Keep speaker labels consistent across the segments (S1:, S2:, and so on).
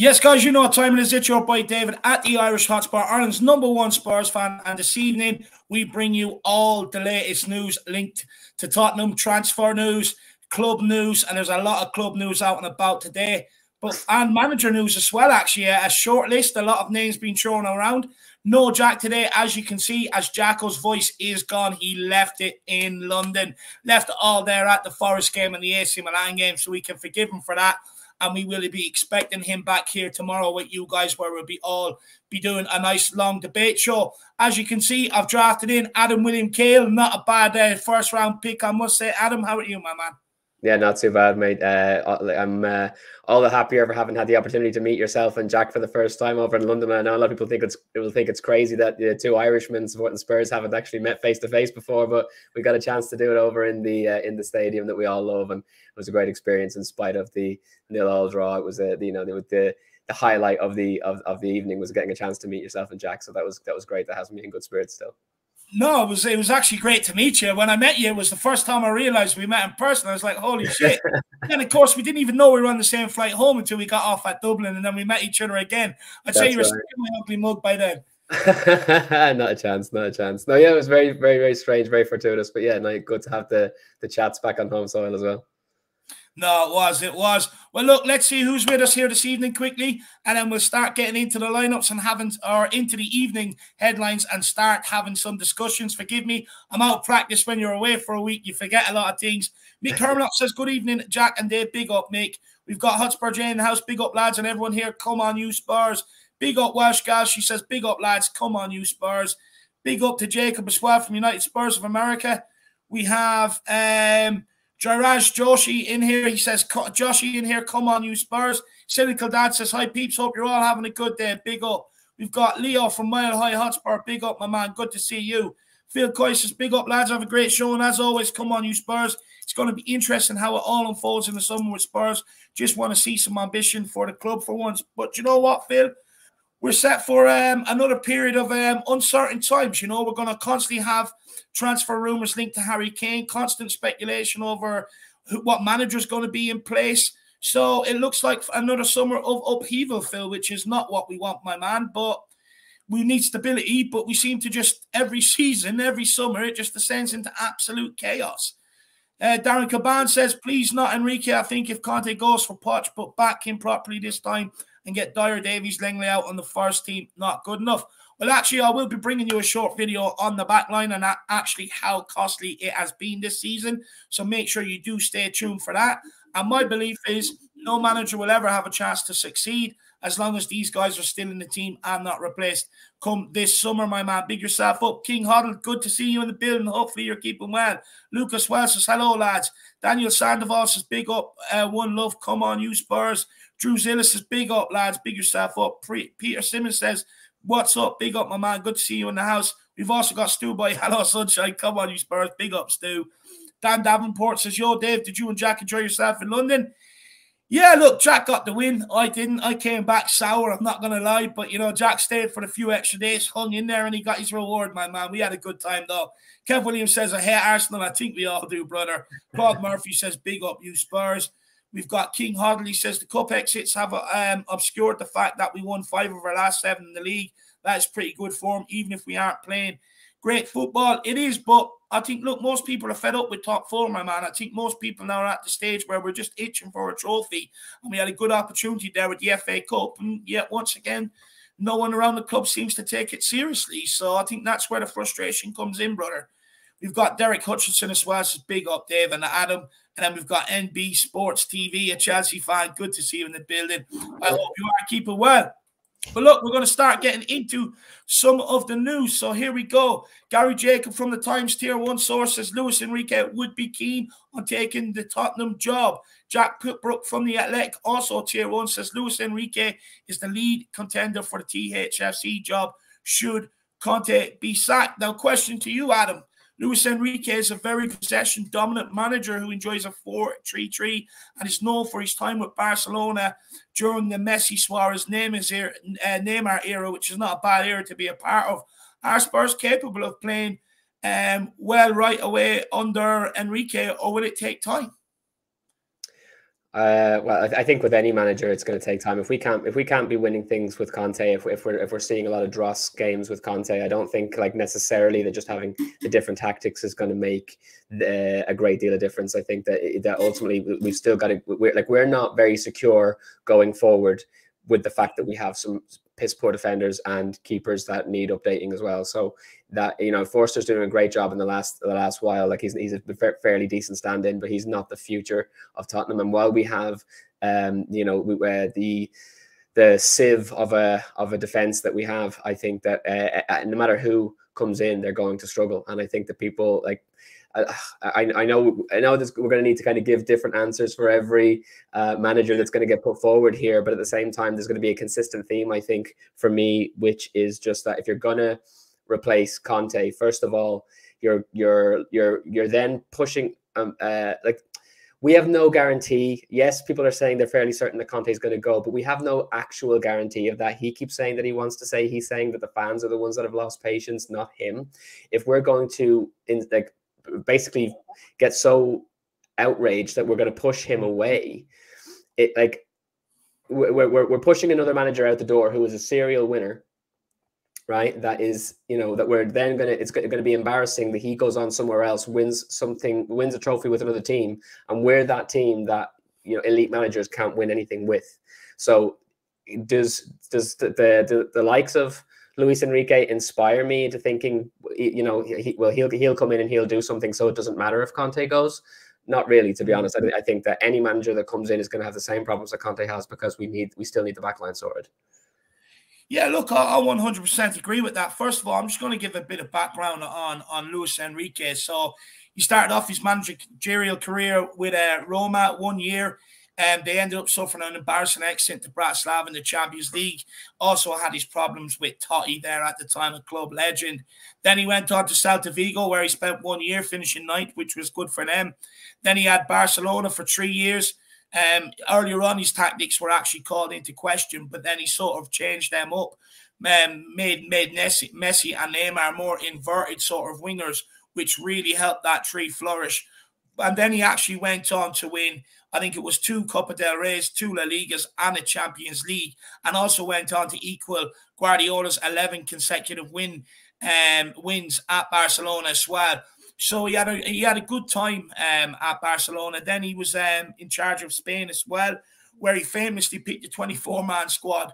S1: Yes, guys, you know what time it is. It's your boy David at the Irish Hotspur, Ireland's number one Spurs fan. And this evening, we bring you all the latest news linked to Tottenham transfer news, club news, and there's a lot of club news out and about today. But and manager news as well, actually. A short list, a lot of names being thrown around. No Jack today, as you can see, as Jacko's voice is gone. He left it in London, left it all there at the Forest game and the AC Milan game, so we can forgive him for that and we will be expecting him back here tomorrow with you guys, where we'll be all be doing a nice long debate show. As you can see, I've drafted in Adam William Kale, not a bad uh, first round pick, I must say. Adam, how are you, my man?
S2: Yeah, not too bad, mate. Uh, I'm uh, all the happier for having had the opportunity to meet yourself and Jack for the first time over in London. I know a lot of people think it's will think it's crazy that the two Irishmen supporting Spurs haven't actually met face to face before, but we got a chance to do it over in the uh, in the stadium that we all love, and it was a great experience in spite of the nil all draw. It was a you know the the, the highlight of the of, of the evening was getting a chance to meet yourself and Jack. So that was that was great. That has me in good spirits still.
S1: No, it was it was actually great to meet you. When I met you, it was the first time I realized we met in person. I was like, "Holy shit!" and of course, we didn't even know we were on the same flight home until we got off at Dublin, and then we met each other again. I'd That's say you were right. my ugly mug by then.
S2: not a chance, not a chance. No, yeah, it was very, very, very strange, very fortuitous. But yeah, no, good to have the the chats back on home soil as well.
S1: No, it was. It was. Well, look, let's see who's with us here this evening quickly, and then we'll start getting into the lineups and having, or into the evening headlines and start having some discussions. Forgive me, I'm out of practice when you're away for a week. You forget a lot of things. Mick Hermanot says, Good evening, Jack and Dave. Big up, Mick. We've got Hotspur Jane in the house. Big up, lads, and everyone here. Come on, you Spurs. Big up, Welsh Gal. She says, Big up, lads. Come on, you Spurs. Big up to Jacob as well from United Spurs of America. We have um, Jairaj Joshi in here. He says, Joshi in here, come on, you Spurs. Cynical Dad says, Hi, peeps. Hope you're all having a good day. Big up. We've got Leo from Mile High Hotspur. Big up, my man. Good to see you. Phil Coy says, Big up, lads. Have a great show. And as always, come on, you Spurs. It's going to be interesting how it all unfolds in the summer with Spurs. Just want to see some ambition for the club for once. But you know what, Phil? We're set for um, another period of um, uncertain times. You know, we're going to constantly have transfer rumors linked to Harry Kane, constant speculation over who, what manager is going to be in place. So it looks like another summer of upheaval, Phil, which is not what we want, my man. But we need stability, but we seem to just every season, every summer, it just descends into absolute chaos. Uh, Darren Caban says, please not Enrique. I think if Conte goes for Poch, but back him properly this time and get Dier Davies Lenglet out on the first team, not good enough. Well, actually, I will be bringing you a short video on the back line and actually how costly it has been this season. So make sure you do stay tuned for that. And my belief is no manager will ever have a chance to succeed as long as these guys are still in the team and not replaced. Come this summer, my man, big yourself up. King Hoddle, good to see you in the building. Hopefully you're keeping well. Lucas Wells says, hello, lads. Daniel Sandoval says, big up. Uh, one love, come on, you Spurs. Drew Zillis says, big up, lads. Big yourself up. Pre Peter Simmons says, What's up? Big up, my man. Good to see you in the house. We've also got Stu Boy. Hello, sunshine. Come on, you Spurs. Big up, Stu. Dan Davenport says, Yo, Dave, did you and Jack enjoy yourself in London? Yeah, look, Jack got the win. I didn't. I came back sour. I'm not going to lie. But, you know, Jack stayed for a few extra days, hung in there, and he got his reward, my man. We had a good time, though. Kev Williams says, I hate Arsenal. I think we all do, brother. Claude Murphy says, Big up, you Spurs. We've got King Hoddley says the cup exits have um, obscured the fact that we won five of our last seven in the league. That's pretty good form, even if we aren't playing great football. It is, but I think, look, most people are fed up with top four, my man. I think most people now are at the stage where we're just itching for a trophy. And we had a good opportunity there with the FA Cup. And yet, once again, no one around the club seems to take it seriously. So I think that's where the frustration comes in, brother. We've got Derek Hutchinson as well. So big up, Dave and Adam. And then we've got NB Sports TV, a Chelsea fan. Good to see you in the building. I hope you are keeping well. But look, we're going to start getting into some of the news. So here we go. Gary Jacob from the Times Tier 1 source says Luis Enrique would be keen on taking the Tottenham job. Jack Pitt-Brooke from the Athletic, also Tier 1, says Luis Enrique is the lead contender for the THFC job should Conte be sacked. Now, question to you, Adam. Luis Enrique is a very possession dominant manager who enjoys a 4 3 3 and is known for his time with Barcelona during the Messi Suarez Neymar era, uh, Neymar era, which is not a bad era to be a part of. Are Spurs capable of playing um, well right away under Enrique, or will it take time?
S2: Uh, well, I, I, think with any manager, it's going to take time. If we can't, if we can't be winning things with Conte, if, if we're if we're seeing a lot of dross games with Conte, I don't think like necessarily that just having the different tactics is going to make the, a great deal of difference. I think that that ultimately we've still got to we're like we're not very secure going forward with the fact that we have some piss poor defenders and keepers that need updating as well. So that you know Forster's doing a great job in the last the last while. Like he's he's a fairly decent stand-in, but he's not the future of Tottenham. And while we have um you know we, uh, the the sieve of a of a defense that we have, I think that uh, uh, no matter who comes in, they're going to struggle. And I think that people like I, I know I know this, we're going to need to kind of give different answers for every uh, manager that's going to get put forward here, but at the same time, there's going to be a consistent theme, I think, for me, which is just that if you're going to replace Conte, first of all, you're you're you're you're then pushing um uh like we have no guarantee. Yes, people are saying they're fairly certain that Conte is going to go, but we have no actual guarantee of that. He keeps saying that he wants to say he's saying that the fans are the ones that have lost patience, not him. If we're going to in like basically get so outraged that we're going to push him mm-hmm. away. It like we're, we're, we're pushing another manager out the door who is a serial winner, right? That is, you know, that we're then going to, it's going to be embarrassing that he goes on somewhere else, wins something, wins a trophy with another team. And we're that team that, you know, elite managers can't win anything with. So does, does the, the, the likes of, Luis Enrique inspire me into thinking, you know, he, well, he'll he'll come in and he'll do something, so it doesn't matter if Conte goes. Not really, to be honest. I, I think that any manager that comes in is going to have the same problems that Conte has because we need we still need the backline sorted.
S1: Yeah, look, I, I 100% agree with that. First of all, I'm just going to give a bit of background on on Luis Enrique. So he started off his managerial career with uh, Roma one year. Um, they ended up suffering an embarrassing exit to Bratislava in the Champions League. Also had his problems with Totti there at the time, a club legend. Then he went on to Celta Vigo, where he spent one year finishing ninth, which was good for them. Then he had Barcelona for three years. Um, earlier on, his tactics were actually called into question, but then he sort of changed them up, um, made made Messi, Messi and Neymar more inverted sort of wingers, which really helped that tree flourish. And then he actually went on to win I think it was two Copa del Rey's, two La Ligas, and a Champions League, and also went on to equal Guardiola's 11 consecutive win um, wins at Barcelona as well. So he had a he had a good time um, at Barcelona. Then he was um, in charge of Spain as well, where he famously picked a 24 man squad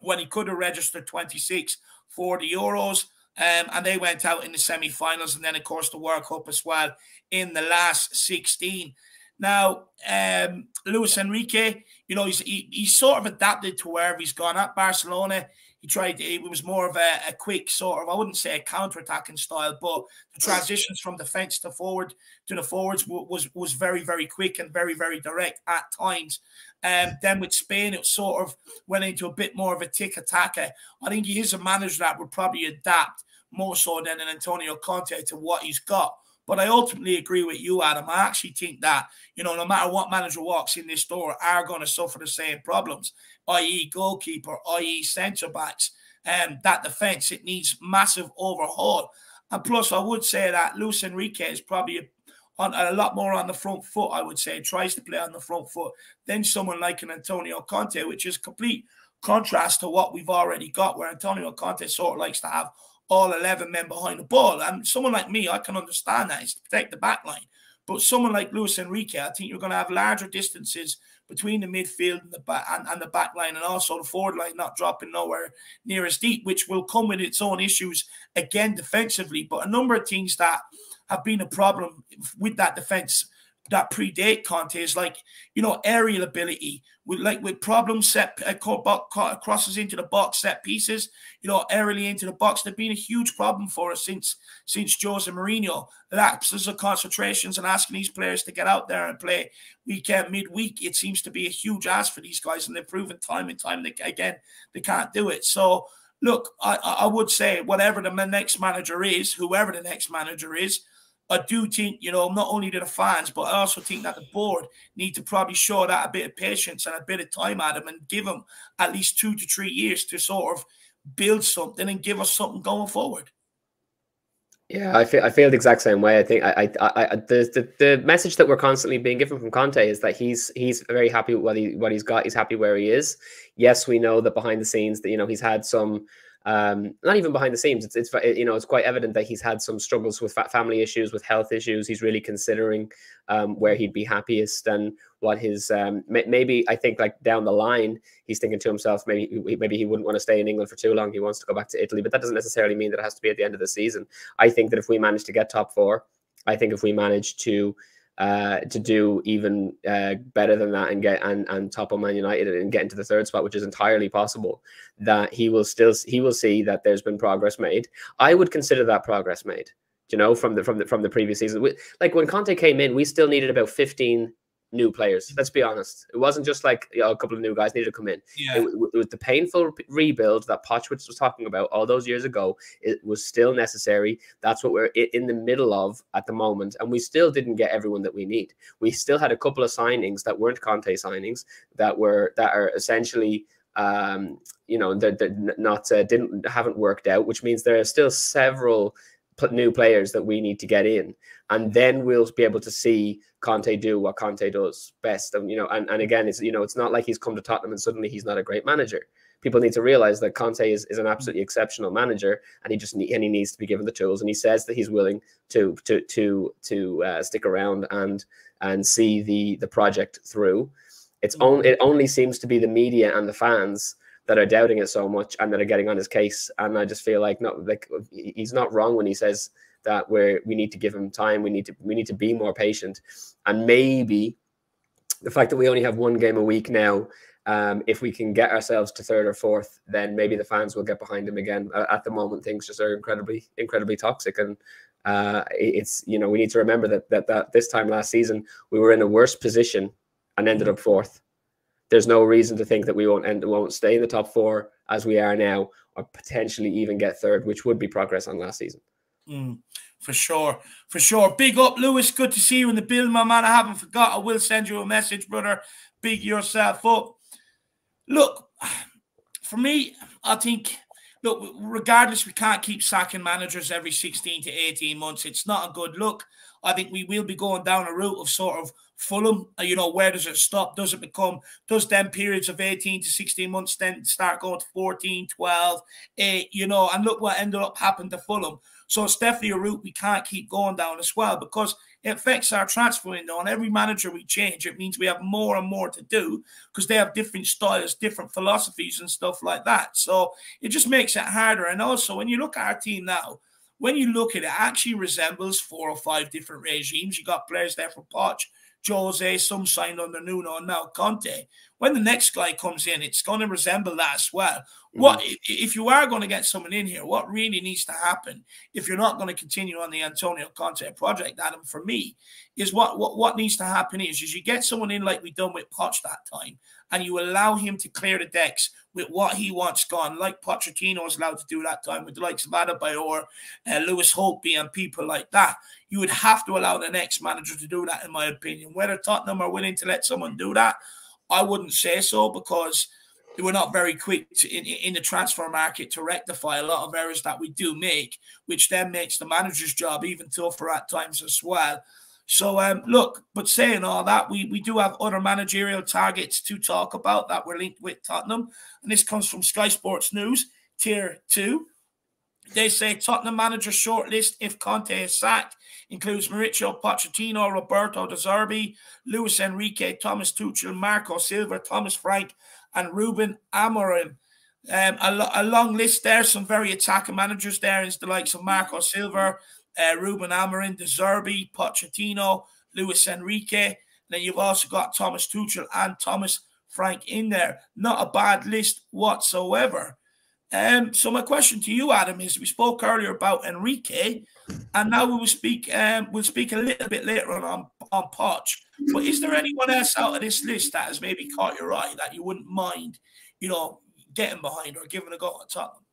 S1: when he could have registered 26 for the Euros. Um, and they went out in the semi-finals, and then of course the World Cup as well in the last 16. Now, um, Luis Enrique, you know, he's he, he's sort of adapted to wherever he's gone. At Barcelona, he tried. It was more of a, a quick sort of, I wouldn't say a counter-attacking style, but the transitions from defense to forward to the forwards was was very very quick and very very direct at times. Um, then with Spain, it sort of went into a bit more of a tiki-taka. I think he is a manager that would probably adapt more so than an Antonio Conte to what he's got. But I ultimately agree with you, Adam. I actually think that, you know, no matter what manager walks in this door, are going to suffer the same problems, i.e., goalkeeper, i.e., centre backs. And um, that defence, it needs massive overhaul. And plus, I would say that Luis Enrique is probably on a lot more on the front foot, I would say, tries to play on the front foot than someone like an Antonio Conte, which is complete contrast to what we've already got, where Antonio Conte sort of likes to have all 11 men behind the ball. And someone like me, I can understand that is to protect the back line. But someone like Luis Enrique, I think you're going to have larger distances between the midfield and the back and, and the back line, and also the forward line not dropping nowhere near as deep, which will come with its own issues again defensively. But a number of things that have been a problem with that defense that predate Conte is like you know aerial ability with like with problem set uh, crosses into the box set pieces you know aerially into the box. They've been a huge problem for us since since Jose Mourinho lapses of concentrations and asking these players to get out there and play weekend midweek. It seems to be a huge ask for these guys and they've proven time and time again they can't do it. So look I, I would say whatever the next manager is whoever the next manager is I do think, you know, not only to the fans, but I also think that the board need to probably show that a bit of patience and a bit of time at him and give him at least two to three years to sort of build something and give us something going forward.
S2: Yeah, I feel I feel the exact same way. I think I, I, I the, the the message that we're constantly being given from Conte is that he's he's very happy with what he what he's got. He's happy where he is. Yes, we know that behind the scenes that you know he's had some um, not even behind the scenes. It's, it's you know it's quite evident that he's had some struggles with family issues, with health issues. He's really considering um, where he'd be happiest and what his um, maybe I think like down the line he's thinking to himself maybe maybe he wouldn't want to stay in England for too long. He wants to go back to Italy, but that doesn't necessarily mean that it has to be at the end of the season. I think that if we manage to get top four, I think if we manage to uh, to do even uh, better than that and get and and top on Man United and get into the third spot, which is entirely possible. That he will still he will see that there's been progress made. I would consider that progress made. You know, from the from the from the previous season, like when Conte came in, we still needed about 15 new players. Let's be honest. It wasn't just like you know, a couple of new guys needed to come in. Yeah. It, it, was the painful rebuild that Pochwitz was talking about all those years ago. It was still necessary. That's what we're in the middle of at the moment. And we still didn't get everyone that we need. We still had a couple of signings that weren't Conte signings that were that are essentially um, you know, they're not uh, didn't haven't worked out, which means there are still several new players that we need to get in, and then we'll be able to see Conte do what Conte does best. And you know, and, and again, it's you know, it's not like he's come to Tottenham and suddenly he's not a great manager. People need to realize that Conte is, is an absolutely exceptional manager, and he just need, and he needs to be given the tools. And he says that he's willing to to to to uh, stick around and and see the the project through. It's only it only seems to be the media and the fans that are doubting it so much and that are getting on his case. And I just feel like not like he's not wrong when he says that we're we need to give him time. We need to we need to be more patient, and maybe the fact that we only have one game a week now. Um, if we can get ourselves to third or fourth, then maybe the fans will get behind him again. At the moment, things just are incredibly, incredibly toxic, and uh, it's you know we need to remember that that that this time last season we were in a worse position and ended up fourth there's no reason to think that we won't end won't stay in the top four as we are now, or potentially even get third, which would be progress on last season.
S1: Mm, for sure, for sure. Big up, Lewis. Good to see you in the building, my man. I haven't forgot. I will send you a message, brother. Big yourself up. Look, for me, I think. Look, regardless, we can't keep sacking managers every 16 to 18 months. It's not a good look. I think we will be going down a route of sort of Fulham, uh, you know, where does it stop? Does it become, does then periods of 18 to 16 months then start going to 14, 12, 8, you know, and look what ended up happening to Fulham. So it's definitely a route we can't keep going down as well because it affects our transfer window. And every manager we change, it means we have more and more to do because they have different styles, different philosophies, and stuff like that. So it just makes it harder. And also, when you look at our team now, when you look at it, it actually resembles four or five different regimes. You got players there for Poch, Jose, some signed under Nuno, and now Conte. When the next guy comes in, it's going to resemble that as well. Mm-hmm. What if you are going to get someone in here? What really needs to happen if you're not going to continue on the Antonio Conte project, Adam? For me, is what what what needs to happen is is you get someone in like we done with Poch that time, and you allow him to clear the decks with what he wants gone, like Pochettino was allowed to do that time with the likes of Adebayor, uh, Lewis Holtby, and people like that. You would have to allow the next manager to do that, in my opinion. Whether Tottenham are willing to let someone do that, I wouldn't say so because were not very quick to, in, in the transfer market to rectify a lot of errors that we do make, which then makes the manager's job even tougher at times as well. So um, look, but saying all that, we, we do have other managerial targets to talk about that we're linked with Tottenham. And this comes from Sky Sports News, tier two. They say Tottenham manager shortlist if Conte is sacked includes Mauricio Pochettino, Roberto De Zerbi, Luis Enrique, Thomas Tuchel, Marco Silva, Thomas Frank, and Ruben Amorim. Um, a, a, long list there. Some very attacking managers there is the likes of Marco Silva, uh, Ruben Amorim, De Zerbi, Pochettino, Luis Enrique. Then you've also got Thomas Tuchel and Thomas Frank in there. Not a bad list whatsoever. Um, so my question to you, Adam, is we spoke earlier about Enrique, and now we will speak. Um, we'll speak a little bit later on on, on Poch. But is there anyone else out of this list that has maybe caught your eye that you wouldn't mind, you know, getting behind or giving a go at Tottenham?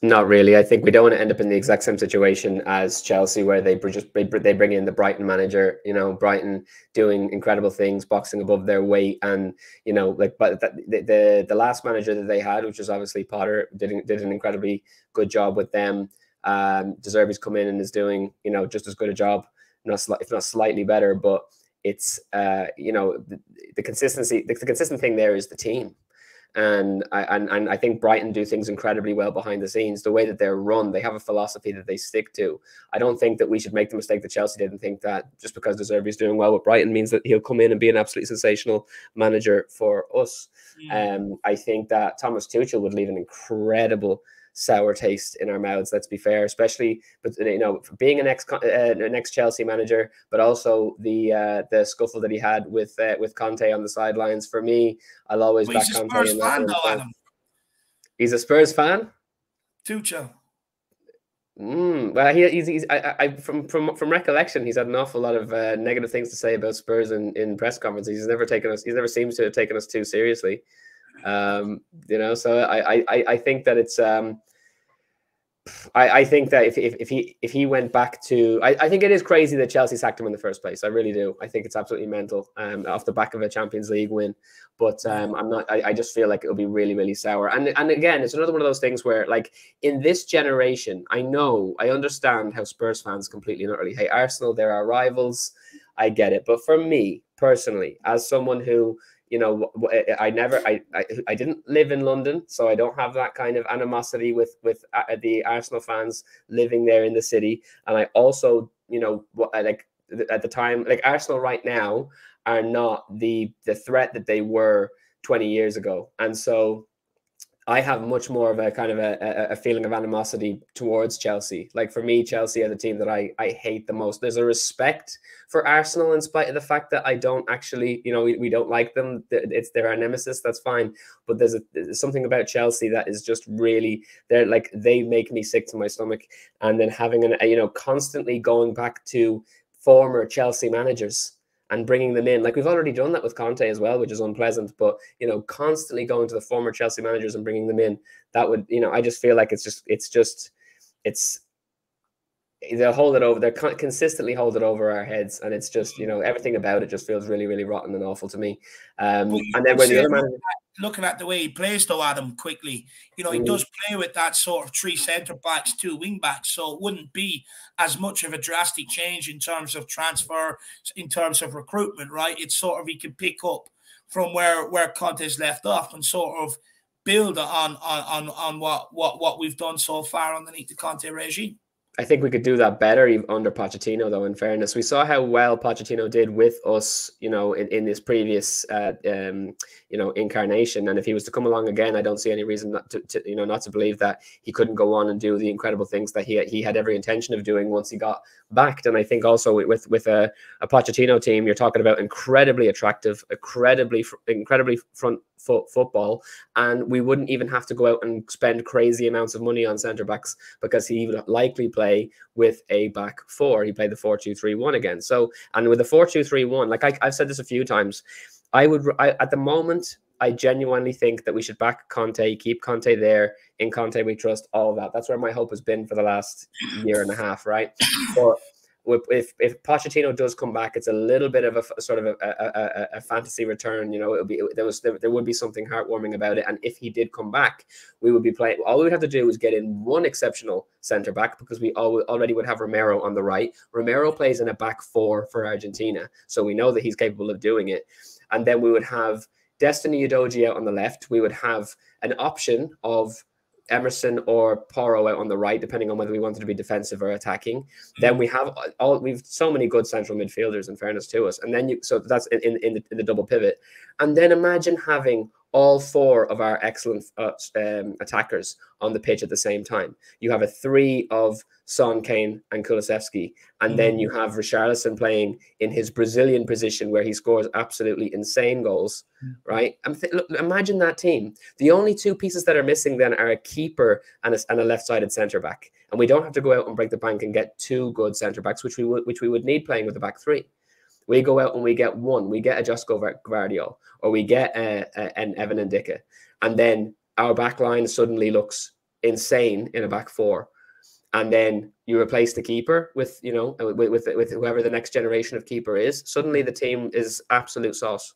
S2: Not really. I think we don't want to end up in the exact same situation as Chelsea, where they just they bring in the Brighton manager. You know, Brighton doing incredible things, boxing above their weight, and you know, like but the the, the last manager that they had, which was obviously Potter, did did an incredibly good job with them. Um, De come in and is doing, you know, just as good a job, not if not slightly better. But it's, uh, you know, the, the consistency. The, the consistent thing there is the team and I and, and I think Brighton do things incredibly well behind the scenes. The way that they're run, they have a philosophy that they stick to. I don't think that we should make the mistake that Chelsea did and think that just because De is doing well with Brighton means that he'll come in and be an absolutely sensational manager for us. Mm. Um, I think that Thomas Tuchel would leave an incredible sour taste in our mouths. Let's be fair, especially but you know being an ex uh, an ex Chelsea manager, but also the uh, the scuffle that he had with uh, with Conte on the sidelines. For me, I'll always well, back Conte. Spurs in fan, though, Adam. He's a Spurs fan.
S1: Tuchel.
S2: Mm, well, he, he's, he's I, I, from from from recollection, he's had an awful lot of uh, negative things to say about Spurs in, in press conferences. He's never taken us. He's never seems to have taken us too seriously. Um, you know, so I I I think that it's um, I, I think that if, if, if, he if he went back to I, I think it is crazy that Chelsea sacked him in the first place. I really do. I think it's absolutely mental um, off the back of a Champions League win. But um, I'm not I, I just feel like it'll be really, really sour. And and again, it's another one of those things where like in this generation, I know I understand how Spurs fans completely and utterly hate Arsenal. They're our rivals. I get it. But for me personally, as someone who you know i never I, I, I didn't live in london so i don't have that kind of animosity with with uh, the arsenal fans living there in the city. And i also you know like at the time like arsenal right now are not the the threat that they were 20 years ago. And so I have much more of a kind of a, a, feeling of animosity towards Chelsea. Like for me, Chelsea are the team that I, I hate the most. There's a respect for Arsenal in spite of the fact that I don't actually, you know, we, we don't like them. It's they're our nemesis. That's fine. But there's, a, there's something about Chelsea that is just really they're like they make me sick to my stomach. And then having an you know constantly going back to former Chelsea managers and bringing them in. Like we've already done that with Conte as well, which is unpleasant. But you know, constantly going to the former Chelsea managers and bringing them in, that would you know, I just feel like it's just it's just it's they'll hold it over. They're consistently hold it over our heads, and it's just you know everything about it just feels really really rotten and awful to me. Um, and then when the other manager
S1: looking at the way he plays, though, Adam, quickly, you know, he mm. does play with that sort of three centre backs, two wing backs. So it wouldn't be as much of a drastic change in terms of transfer, in terms of recruitment, right? It's sort of he can pick up from where where Conte's left off and sort of build on on on, on what what what we've done so far underneath the Conte regime.
S2: I think we could do that better under Pochettino, though. In fairness, we saw how well Pochettino did with us, you know, in, in this previous, uh, um, you know, incarnation. And if he was to come along again, I don't see any reason not to, to, you know, not to believe that he couldn't go on and do the incredible things that he he had every intention of doing once he got backed. And I think also with with a, a Pochettino team, you're talking about incredibly attractive, incredibly incredibly front foot football, and we wouldn't even have to go out and spend crazy amounts of money on centre backs because he would likely play with a back four. He played the four two three one again. So, and with the four two three one, like I, have said this a few times, I would I, at the moment. I genuinely think that we should back Conte, keep Conte there. In Conte, we trust all of that. That's where my hope has been for the last year and a half, right? But if if Pochettino does come back, it's a little bit of a, sort of a, a, a, fantasy return. You know, it'll be there was there, there, would be something heartwarming about it. And if he did come back, we would be playing. All we would have to do is get in one exceptional centre back because we all, already would have Romero on the right. Romero plays in a back four for Argentina, so we know that he's capable of doing it. And then we would have Destiny Udogie out on the left. We would have an option of Emerson or Porro out on the right, depending on whether we wanted to be defensive or attacking. Mm-hmm. Then we have all we've so many good central midfielders. In fairness to us, and then you so that's in in the, in the double pivot, and then imagine having all four of our excellent uh, um, attackers on the pitch at the same time. You have a three of Son, Kane, and Kulusevski, and mm-hmm. then you have Richarlison playing in his Brazilian position where he scores absolutely insane goals. Mm-hmm. Right? Th- look, imagine that team. The only two pieces that are missing then are a keeper and a, and a left-sided centre back, and we don't have to go out and break the bank and get two good centre backs, which we would which we would need playing with the back three. We go out and we get one, we get a Josko Gvardiol, or we get a, a, an Evan Ndicka, and then our back line suddenly looks insane in a back four. And then you replace the keeper with, you know, uh, with, with, with whoever the next generation of keeper is. Suddenly the team is absolute sauce.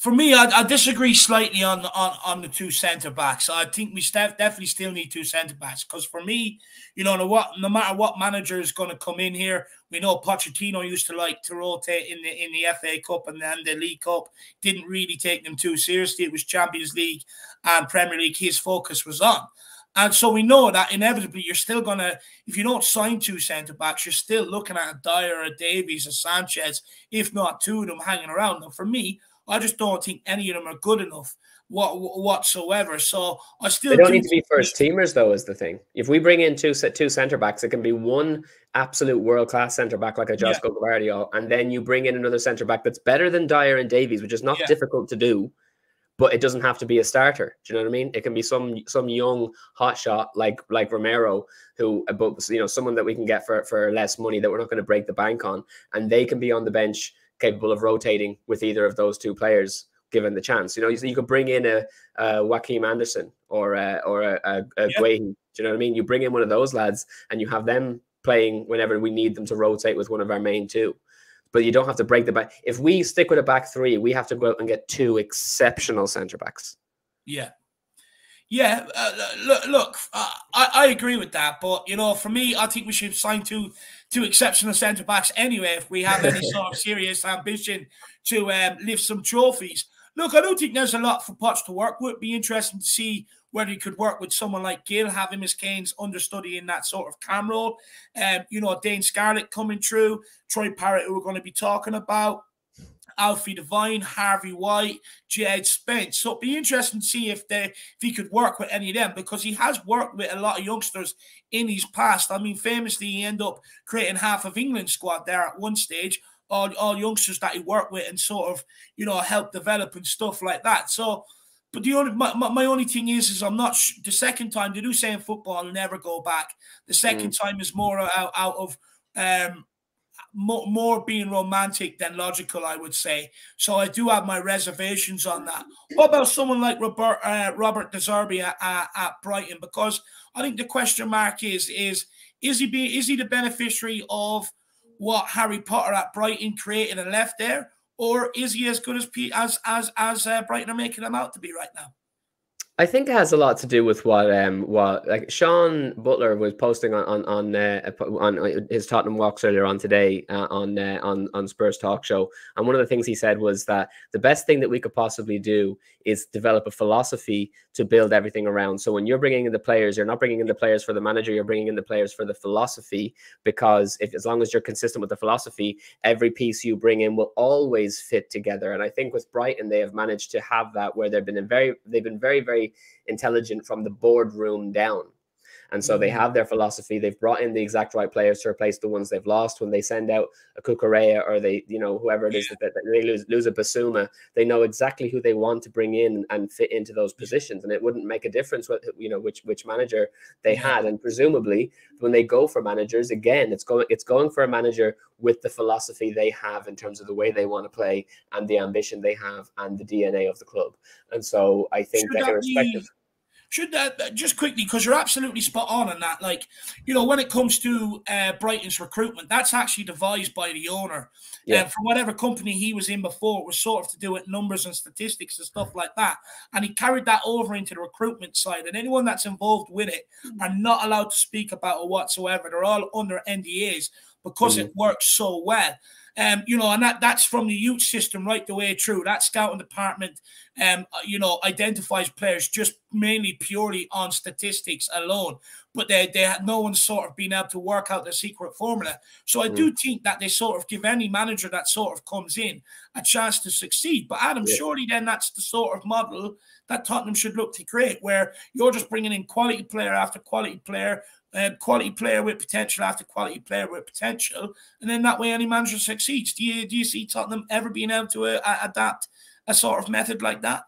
S1: For me, I, I, disagree slightly on, on on the two centre backs. I think we st- definitely still need two centre backs because for me, you know, no, what, no matter what manager is going to come in here, we know Pochettino used to like to rotate in the in the FA Cup and then the League Cup. Didn't really take them too seriously. It was Champions League and Premier League. His focus was on. And so we know that inevitably you're still going to, if you don't sign two centre backs, you're still looking at a Dier, a Davies, a Sanchez, if not two of them hanging around. Now, for me, I just don't think any of them are good enough what, whatsoever. So I still
S2: they don't do need to be first teamers, though, is the thing. If we bring in two two centre backs, it can be one absolute world class centre back like a Josko yeah. Gvardiol, and then you bring in another centre back that's better than Dier and Davies, which is not yeah. difficult to do but it doesn't have to be a starter. Do you know what I mean? It can be some some young hotshot like like Romero, who uh, but you know someone that we can get for for less money that we're not going to break the bank on, and they can be on the bench capable of rotating with either of those two players given the chance. You know, you, you could bring in a, a Joachim Andersen or a, or a, a, a Do you know what I mean? You bring in one of those lads and you have them playing whenever we need them to rotate with one of our main two but you don't have to break the back. If we stick with a back three, we have to go out and get two exceptional centre backs.
S1: Yeah. Yeah, uh, look, look uh, I, I agree with that, but you know, for me, I think we should sign two two exceptional centre backs anyway if we have any sort of serious ambition to um, lift some trophies. Look, I don't think there's a lot for Potts to work with. Be interesting to see whether he could work with someone like Gil, have him as Kane's understudy in that sort of cam role. Um, you know, Dane Scarlett coming through, Troy Parrott, who we're going to be talking about. Alfie Devine, Harvey White, Jed Spence. So it'd be interesting to see if they if he could work with any of them because he has worked with a lot of youngsters in his past. I mean, famously, he ended up creating half of England's squad there at one stage. All, all youngsters that he worked with and sort of, you know, helped develop and stuff like that. So but the only my, my only thing is is I'm not the second time they do say in football I'll never go back. The second mm. time is more out, out of um more, more being romantic than logical, I would say. So I do have my reservations on that. What about someone like Robert uh, Robert De Zerbi at, at, at Brighton? Because I think the question mark is is is he be is he the beneficiary of what Harry Potter at Brighton created and left there, or is he as good as as as as uh, Brighton are making him out to be right now?
S2: I think it has a lot to do with what um what like Sean Butler was posting on on on, uh, on uh, his Tottenham walks earlier on today uh, on uh, on on Spurs talk show, and one of the things he said was that the best thing that we could possibly do is develop a philosophy to build everything around. So when you're bringing in the players, you're not bringing in the players for the manager, you're bringing in the players for the philosophy. Because if as long as you're consistent with the philosophy, every piece you bring in will always fit together. And I think with Brighton, they have managed to have that where they've been very they've been very very intelligent from the boardroom down. And so mm-hmm. they have their philosophy. They've brought in the exact right players to replace the ones they've lost. When they send out a Cucurella or they, you know, whoever it is yeah. that, they lose, lose a Bissouma, they know exactly who they want to bring in and fit into those positions. And it wouldn't make a difference what you know which which manager they yeah. had. And presumably, when they go for managers, again, it's going it's going for a manager with the philosophy they have in terms of the way they want to play and the ambition they have and the DNA of the club. And so I think Should that irrespective. Be-
S1: should that just quickly because you're absolutely spot on on that. Like, you know, when it comes to uh, Brighton's recruitment, that's actually devised by the owner. Yeah. And from whatever company he was in before, it was sort of to do with numbers and statistics and stuff like that. And he carried that over into the recruitment side. And anyone that's involved with it are not allowed to speak about it whatsoever. They're all under NDAs because mm-hmm. it works so well. Um, you know, and that that's from the youth system right the way through. That scouting department, um, you know, identifies players just mainly purely on statistics alone. But they they had no one sort of been able to work out the secret formula. So I mm. do think that they sort of give any manager that sort of comes in a chance to succeed. But Adam, yeah. surely then that's the sort of model that Tottenham should look to create, where you're just bringing in quality player after quality player uh, quality player with potential after quality player with potential, and then that way any manager succeeds. Do you do you see Tottenham ever being able to uh, adapt a sort of method like that?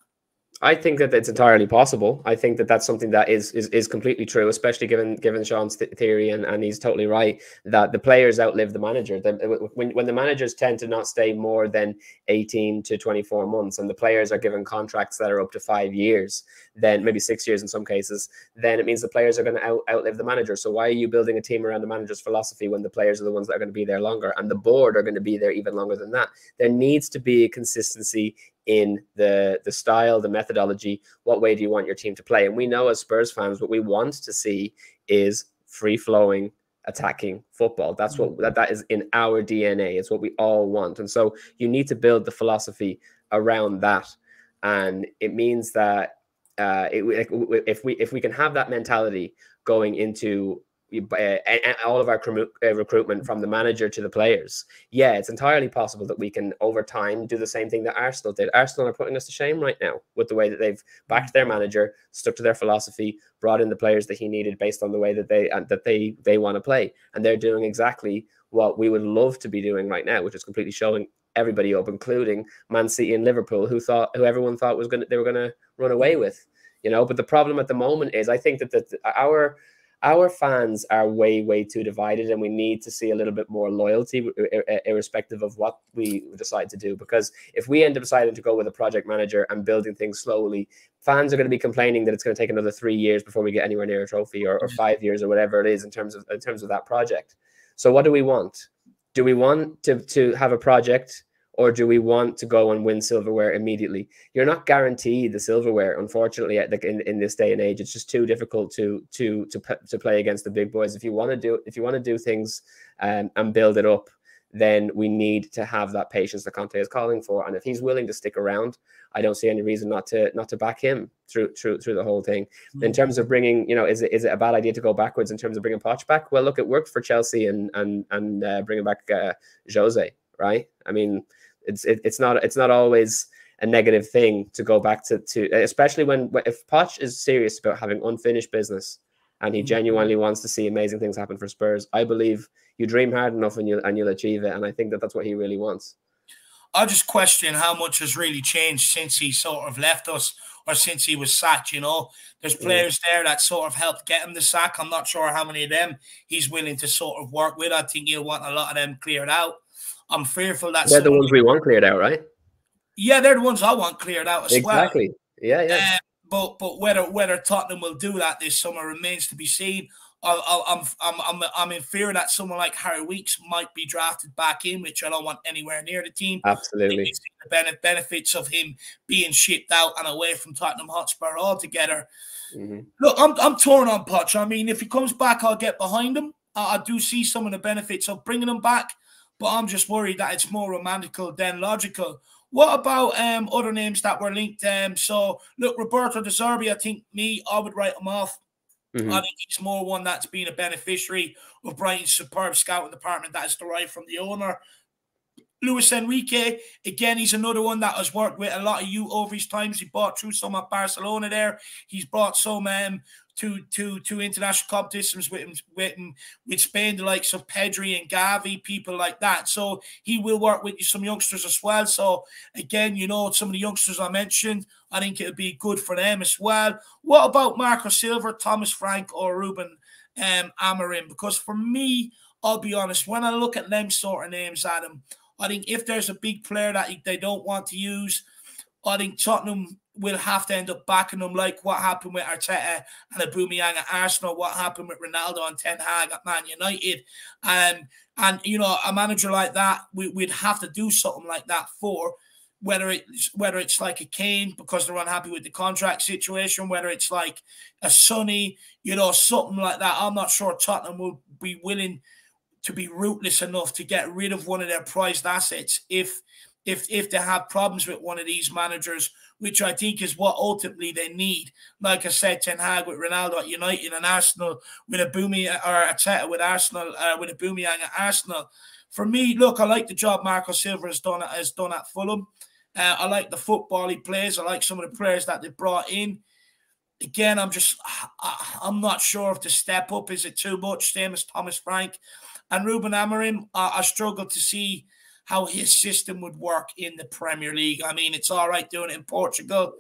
S2: I think that it's entirely possible. I think that that's something that is is, is completely true, especially given given Sean's th- theory, and, and he's totally right that the players outlive the manager. The, when when the managers tend to not stay more than eighteen to twenty four months, and the players are given contracts that are up to five years, then maybe six years in some cases, then it means the players are going to out, outlive the manager. So why are you building a team around the manager's philosophy when the players are the ones that are going to be there longer, and the board are going to be there even longer than that? There needs to be a consistency in the the style, the methodology. What way do you want your team to play? And we know as Spurs fans, what we want to see is free flowing attacking football. That's what that, that is in our DNA. It's what we all want. And so you need to build the philosophy around that. And it means that uh, it, if we if we can have that mentality going into uh, all of our uh, recruitment from the manager to the players. Yeah, it's entirely possible that we can over time do the same thing that Arsenal did. Arsenal are putting us to shame right now with the way that they've backed their manager, stuck to their philosophy, brought in the players that he needed based on the way that they uh, that they they want to play, and they're doing exactly what we would love to be doing right now, which is completely showing everybody up, including Man City and Liverpool, who thought who everyone thought was going they were going to run away with, you know. But the problem at the moment is, I think that the, our our fans are way way too divided and we need to see a little bit more loyalty irrespective of what we decide to do. Because if we end up deciding to go with a project manager and building things slowly fans are going to be complaining that it's going to take another three years before we get anywhere near a trophy or, or five years or whatever it is in terms of in terms of that project. So what do we want? Do we want to to have a project or do we want to go and win silverware immediately? You're not guaranteed the silverware, unfortunately. In, in this day and age, it's just too difficult to to to to play against the big boys. If you want to do if you want to do things um, and build it up, then we need to have that patience that Conte is calling for. And if he's willing to stick around, I don't see any reason not to not to back him through through through the whole thing. Mm-hmm. In terms of bringing, you know, is it is it a bad idea to go backwards in terms of bringing Poch back? Well, look, it worked for Chelsea and and and uh, bringing back uh, Jose, right? I mean it's it, it's not it's not always a negative thing to go back to to especially when if Poch is serious about having unfinished business and he mm-hmm. genuinely wants to see amazing things happen for Spurs. I believe you dream hard enough and you'll and you'll achieve it. And I think that that's what he really wants.
S1: I just question how much has really changed since he sort of left us or since he was sacked. You know, there's players there that sort of helped get him the sack. I'm not sure how many of them he's willing to sort of work with. I think he'll want a lot of them cleared out. I'm fearful that
S2: they're the ones we want cleared out, right?
S1: Yeah, they're the ones I want cleared out as
S2: exactly. well. Exactly. Yeah, yeah.
S1: Uh, but but whether whether Tottenham will do that this summer remains to be seen. I, am I'm, I'm I'm in fear that someone like Harry Winks might be drafted back in, which I don't want anywhere near the team.
S2: Absolutely,
S1: the benefits of him being shipped out and away from Tottenham Hotspur altogether. Mm-hmm. Look, I'm I'm torn on Poch. I mean, if he comes back, I'll get behind him. I, I do see some of the benefits of bringing him back but I'm just worried that it's more romantical than logical. What about um, other names that were linked? Um, so look, Roberto De Zerbi, I think me, I would write him off. Mm-hmm. I think he's more one that's been a beneficiary of Brighton's superb scouting department that is derived from the owner. Luis Enrique, again, he's another one that has worked with a lot of you over his times. He bought through some at Barcelona there. He's brought some um, to to to international competitions with him, with him, with Spain, the likes of Pedri and Gavi, people like that. So he will work with some youngsters as well. So again, you know, some of the youngsters I mentioned, I think it would be good for them as well. What about Marco Silva, Thomas Frank, or Ruben um, Amorim? Because for me, I'll be honest, when I look at them sort of names, Adam, I think if there's a big player that they don't want to use, I think Tottenham will have to end up backing them, like what happened with Arteta and Aubameyang at Arsenal, what happened with Ronaldo and Ten Hag at Man United, and and you know a manager like that, we, would have to do something like that for. Whether it's whether it's like a Kane because they're unhappy with the contract situation, whether it's like a Sonny, you know, something like that. I'm not sure Tottenham will be willing to be ruthless enough to get rid of one of their prized assets if if if they have problems with one of these managers which I think is what ultimately they need. Like I said, Ten Hag with Ronaldo at United and Arsenal with a boomy or a Teta with Arsenal uh, with a Aubameyang at Arsenal. For me, look, I like the job Marco Silva has done has done at Fulham. Uh, I like the football he plays. I like some of the players that they brought in. Again, I'm just I'm not sure if the step up is it too much. Same as Thomas Frank and Ruben Amorim. I, I struggle to see how his system would work in the Premier League. I mean, it's all right doing it in Portugal.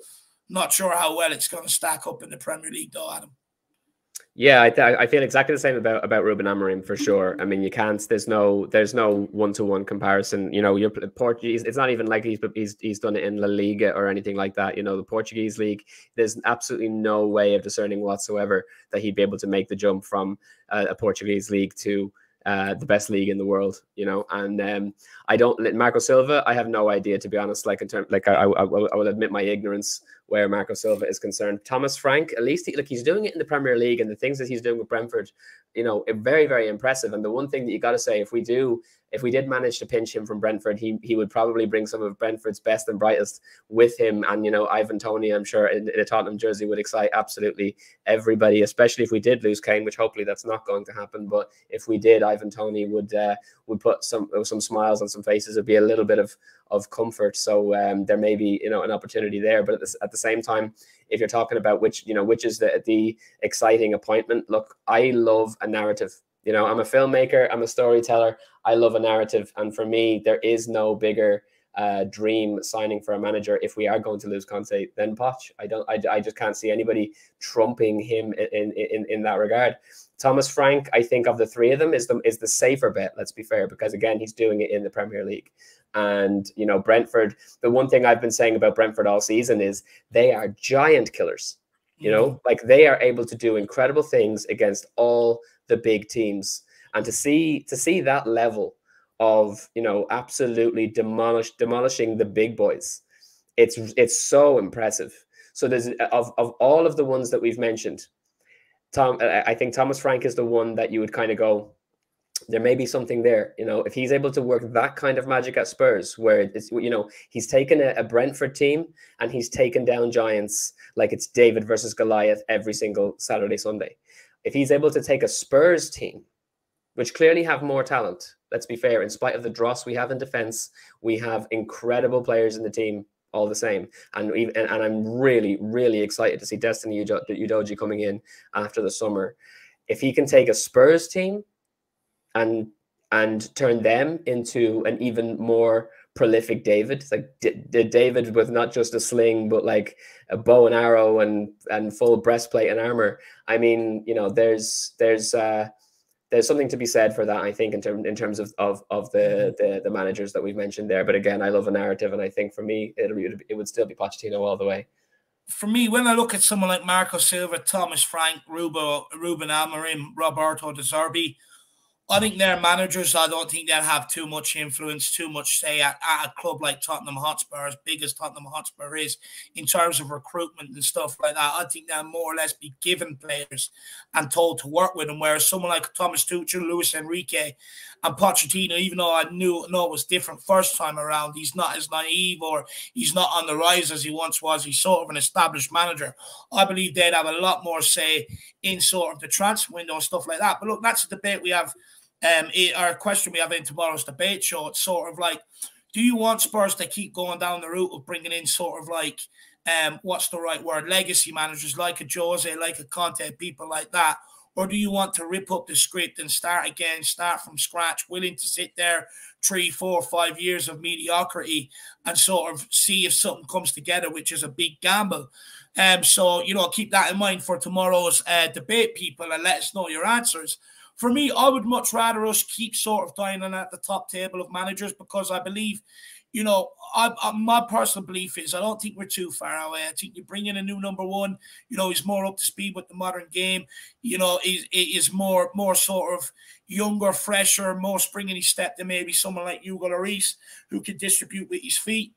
S1: Not sure how well it's going to stack up in the Premier League, though, Adam.
S2: Yeah, I, th- I feel exactly the same about about Ruben Amorim for sure. I mean, you can't. There's no there's no one to one comparison. You know, you're Portuguese. It's not even like he's he's he's done it in La Liga or anything like that. You know, the Portuguese league. There's absolutely no way of discerning whatsoever that he'd be able to make the jump from a, a Portuguese league to uh, the best league in the world, you know. And um, I don't Marco Silva. I have no idea to be honest. Like in terms, like I, I, I, will admit my ignorance where Marco Silva is concerned. Thomas Frank, at least he, like he's doing it in the Premier League, and the things that he's doing with Brentford, you know, very very impressive. And the one thing that you got to say, if we do if we did manage to pinch him from Brentford, he he would probably bring some of Brentford's best and brightest with him. And you know, Ivan Toney, I'm sure in, in, a Tottenham jersey would excite absolutely everybody, especially if we did lose Kane, which hopefully that's not going to happen. But if we did, Ivan Toney would uh, would put some some smiles on some faces. It'd be a little bit of of comfort. So um, there may be you know an opportunity there. But at the, at the same time, if you're talking about which you know which is the the exciting appointment, look, I love a narrative you know, I'm a filmmaker, I'm a storyteller. I love a narrative, and for me, there is no bigger uh, dream signing for a manager if we are going to lose Conte than Poch. I don't. I, I just can't see anybody trumping him in, in in that regard. Thomas Frank, I think of the three of them is the is the safer bet. Let's be fair, because again, he's doing it in the Premier League. And you know, Brentford. The one thing I've been saying about Brentford all season is they are giant killers. You know, mm. like they are able to do incredible things against all the big teams and to see to see that level of you know absolutely demolish demolishing the big boys it's it's so impressive so there's of, of all of the ones that we've mentioned tom i think thomas frank is the one that you would kind of go there may be something there. You know if he's able to work that kind of magic at spurs where it's you know he's taken a, a brentford team and he's taken down giants like it's david versus goliath every single saturday sunday. If he's able to take a Spurs team, which clearly have more talent, let's be fair, in spite of the dross we have in defense, we have incredible players in the team all the same. And even, and, and I'm really, really excited to see Destiny Udogie coming in after the summer. If he can take a Spurs team and and turn them into an even more prolific David. Like D- D- David with not just a sling, but like a bow and arrow and and full breastplate and armor. I mean, you know, there's there's uh, there's something to be said for that. I think in terms in terms of of of the, mm-hmm. the the managers that we've mentioned there. But again, I love a narrative, and I think for me, it'll it would still be Pochettino all the way.
S1: For me, when I look at someone like Marco Silva, Thomas Frank, Rubo, Ruben Amorim, Roberto De Zerbi, I think their managers, I don't think they'll have too much influence, too much say at, at, a club like Tottenham Hotspur, as big as Tottenham Hotspur is in terms of recruitment and stuff like that. I think they'll more or less be given players and told to work with them. Whereas someone like Thomas Tuchel, Luis Enrique, and Pochettino, even though I knew no, it was different first time around, he's not as naive or he's not on the rise as he once was. He's sort of an established manager. I believe they'd have a lot more say in sort of the transfer window and stuff like that. But look, that's a debate we have um, our question we have in tomorrow's debate show. It's sort of like, do you want Spurs to keep going down the route of bringing in sort of like, um, what's the right word, legacy managers like a Jose, like a Conte, people like that? Or do you want to rip up the script and start again, start from scratch, willing to sit there three, four, five years of mediocrity and sort of see if something comes together, which is a big gamble? Um, so, you know, keep that in mind for tomorrow's uh, debate, people, and let us know your answers for me, I would much rather us keep sort of dining at the top table of managers because I believe, you know, I, I, my personal belief is I don't think we're too far away. I think you bring in a new number one, you know, he's more up to speed with the modern game. You know, is is more more sort of younger, fresher, more spring in his step than maybe someone like Hugo Lloris who can distribute with his feet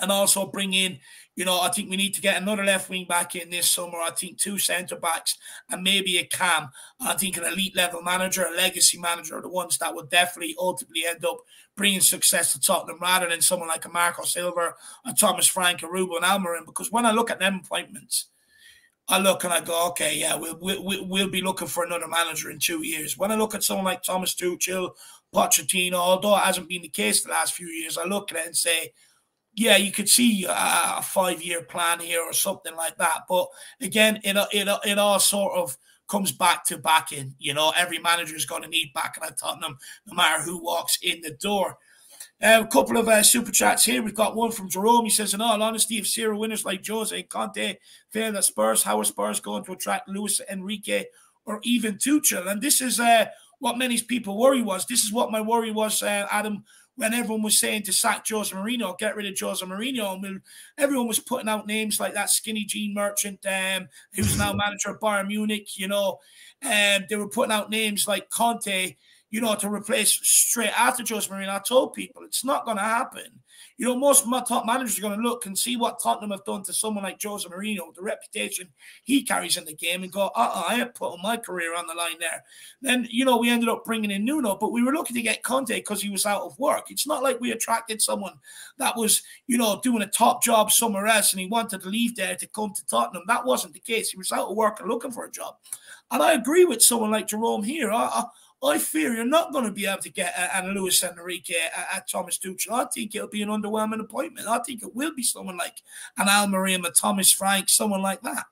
S1: and also bring in, you know, I think we need to get another left wing back in this summer. I think two centre backs and maybe a cam. I think an elite level manager, a legacy manager, are the ones that would definitely ultimately end up bringing success to Tottenham rather than someone like a Marco Silva, a Thomas Frank, a Ruben Amorim. Because when I look at them appointments, I look and I go, okay, yeah, we'll, we'll, we'll be looking for another manager in two years. When I look at someone like Thomas Tuchel, Pochettino, although it hasn't been the case the last few years, I look at it and say, yeah, you could see a five-year plan here or something like that. But again, it it it all sort of comes back to backing. You know, every manager is going to need backing at Tottenham, no matter who walks in the door. Uh, a couple of uh, super chats here. We've got one from Jerome. He says, "In all honesty, if Sierra winners like Jose and Conte fail at Spurs, how are Spurs going to attract Luis Enrique or even Tuchel?" And this is uh, what many people worry was. This is what my worry was, uh, Adam when everyone was saying to sack Jose Mourinho, get rid of Jose Mourinho, and everyone was putting out names like that skinny jean merchant, um, who's now manager of Bayern Munich. You know, and um, they were putting out names like Conte. you know, to replace straight after Jose Mourinho. I told people it's not going to happen. You know, most of my top managers are going to look and see what Tottenham have done to someone like Jose Mourinho, the reputation he carries in the game, and go, uh-uh, I have put my career on the line there. Then, you know, we ended up bringing in Nuno, but we were looking to get Conte because he was out of work. It's not like we attracted someone that was, you know, doing a top job somewhere else and he wanted to leave there to come to Tottenham. That wasn't the case. He was out of work and looking for a job. And I agree with someone like Jerome here. I, I, I fear you're not going to be able to get uh, Ana Luis Enrique at, at Thomas Tuchel. I think it'll be an underwhelming appointment. I think it will be someone like an Amorim, a Thomas Frank, someone like that.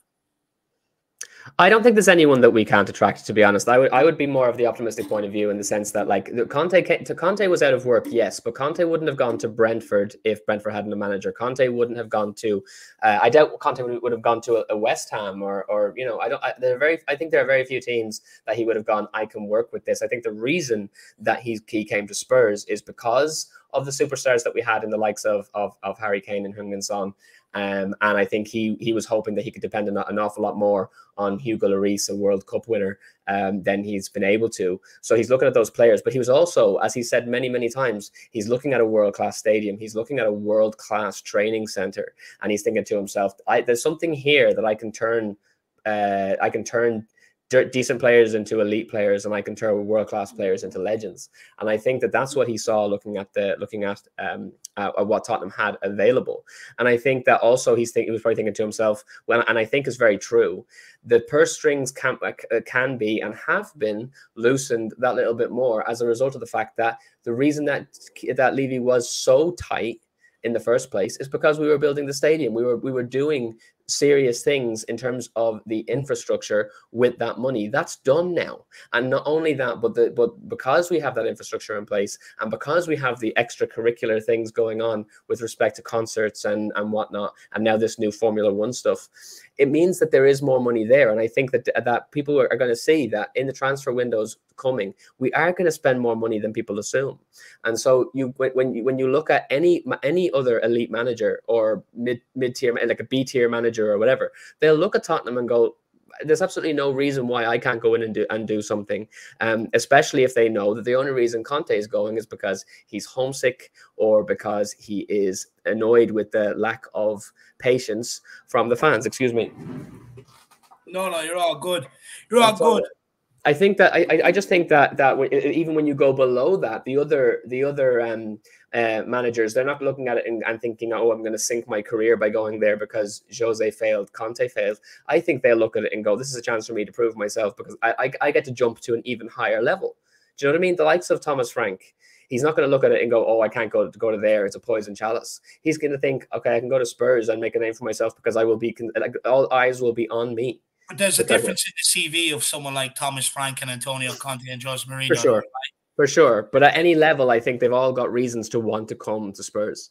S2: I don't think there's anyone that we can't attract. To be honest, I would I would be more of the optimistic point of view in the sense that like Conte to Conte was out of work, yes, but Conte wouldn't have gone to Brentford if Brentford hadn't a manager. Conte wouldn't have gone to. Uh, I doubt Conte would, would have gone to a, a, West Ham or or you know I don't. I, there are very I think there are very few teams that he would have gone. I can work with this. I think the reason that he he came to Spurs is because of the superstars that we had in the likes of of, of Harry Kane and Heung-min Son um, and I think he he was hoping that he could depend an, an awful lot more on Hugo Lloris, a World Cup winner, um, than he's been able to. So he's looking at those players, but he was also, as he said many many times, he's looking at a world class stadium. He's looking at a world class training center, and he's thinking to himself, "There's something here that I can turn." Uh, I can turn decent players into elite players, and I can turn world class players into legends. And I think that that's what he saw looking at the looking at um, uh, what Tottenham had available. And I think that also he's he was probably thinking to himself, well, and I think is very true. The purse strings can uh, can be and have been loosened that little bit more as a result of the fact that the reason that that Levy was so tight in the first place is because we were building the stadium. We were we were doing serious things in terms of the mm. infrastructure with that money. That's done now. And not only that, but the but because we have that infrastructure in place and because we have the extracurricular things going on with respect to concerts and, and whatnot, and now this new Formula One stuff, it means that there is more money there. And I think that that people are, are going to see that in the transfer windows coming, we are going to spend more money than people assume. And so you when you when you look at any any other elite manager or mid mid tier like a B tier manager or whatever, they'll look at Tottenham and go, there's absolutely no reason why I can't go in and do and do something. Um, especially if they know that the only reason Conte is going is because he's homesick or because he is annoyed with the lack of patience from the fans. Excuse me.
S1: No, no, you're all good. You're all good. All.
S2: I think that I, I just think that that even when you go below that, the other the other um, uh, managers they're not looking at it and, and thinking, oh, I'm going to sink my career by going there because Jose failed, Conte failed. I think they'll look at it and go, this is a chance for me to prove myself because I I, I get to jump to an even higher level. Do you know what I mean? The likes of Thomas Frank, he's not going to look at it and go, "Oh, I can't go to go to there. It's a poison chalice." He's going to think, "Okay, I can go to Spurs and make a name for myself because I will be like all eyes will be on me."
S1: But there's a difference in the CV of someone like Thomas Frank and Antonio Conte and Jose Mourinho.
S2: For sure. For sure. But at any level, I think they've all got reasons to want to come to Spurs.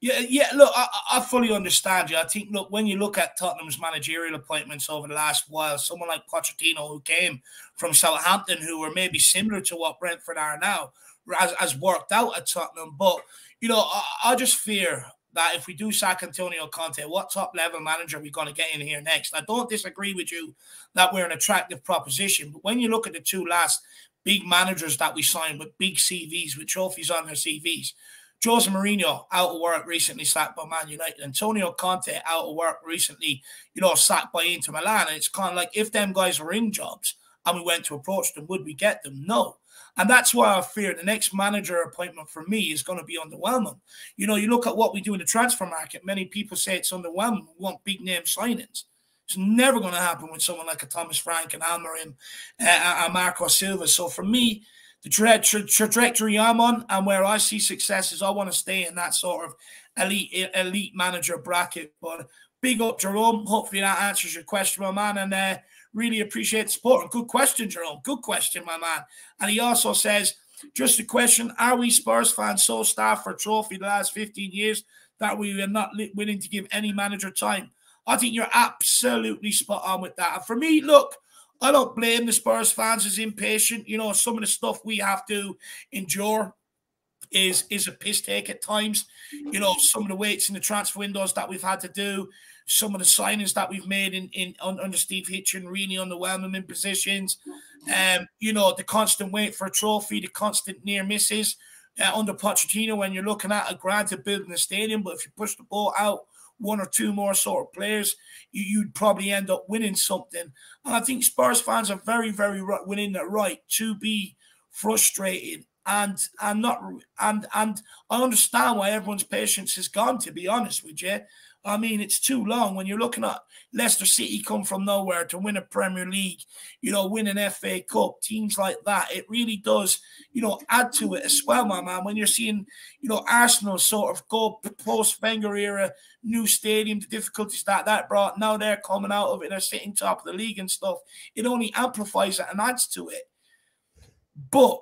S1: Yeah, yeah. Look, I, I, fully understand you. I think, look, when you look at Tottenham's managerial appointments over the last while, someone like Pochettino, who came from Southampton, who were maybe similar to what Brentford are now, has, has worked out at Tottenham. But you know, I, I just fear that if we do sack Antonio Conte, what top level manager are we going to get in here next? I don't disagree with you that we're an attractive proposition, but when you look at the two last big managers that we signed with big CVs, with trophies on their CVs, Jose Mourinho out of work recently sacked by Man United. Antonio Conte out of work recently, you know, sacked by Inter Milan. And it's kind of like if them guys were in jobs and we went to approach them, would we get them? No. And that's why I fear the next manager appointment for me is going to be underwhelming. You know, you look at what we do in the transfer market, many people say it's underwhelming. We want big name signings. It's never going to happen with someone like a Thomas Frank and Amorim uh, and Marco Silva. So for me, the tra tra trajectory I'm on and where I see success is I want to stay in that sort of elite elite manager bracket. But big up, Jerome. Hopefully that answers your question, my man. And uh, Really appreciate the support. Good question, Jerome. Good question, my man. And he also says, just a question Are we Spurs fans so starved for trophy the last 15 years that we are not willing to give any manager time? I think you're absolutely spot on with that. And for me, look, I don't blame the Spurs fans as impatient. You know, some of the stuff we have to endure is is a piss take at times. You know, some of the weights in the transfer windows that we've had to do, some of the signings that we've made in, in under Steve Hitchen really underwhelming in positions. Um, you know, the constant wait for a trophy, the constant near misses uh, under Pochettino when you're looking at a granted building a stadium, but if you push the ball out one or two more sort of players, you, would probably end up winning something. And I think Spurs fans are very, very right, within the right to be frustrated and and not and and I understand why everyone's patience has gone. To be honest with you, I mean, it's too long when you're looking at Leicester City come from nowhere to win a Premier League, you know, win an FA Cup, teams like that. It really does, you know, add to it as well, my man. When you're seeing, you know, Arsenal sort of go post Wenger era, new stadium, the difficulties that that brought, now they're coming out of it, they're sitting top of the league and stuff. It only amplifies it and adds to it. But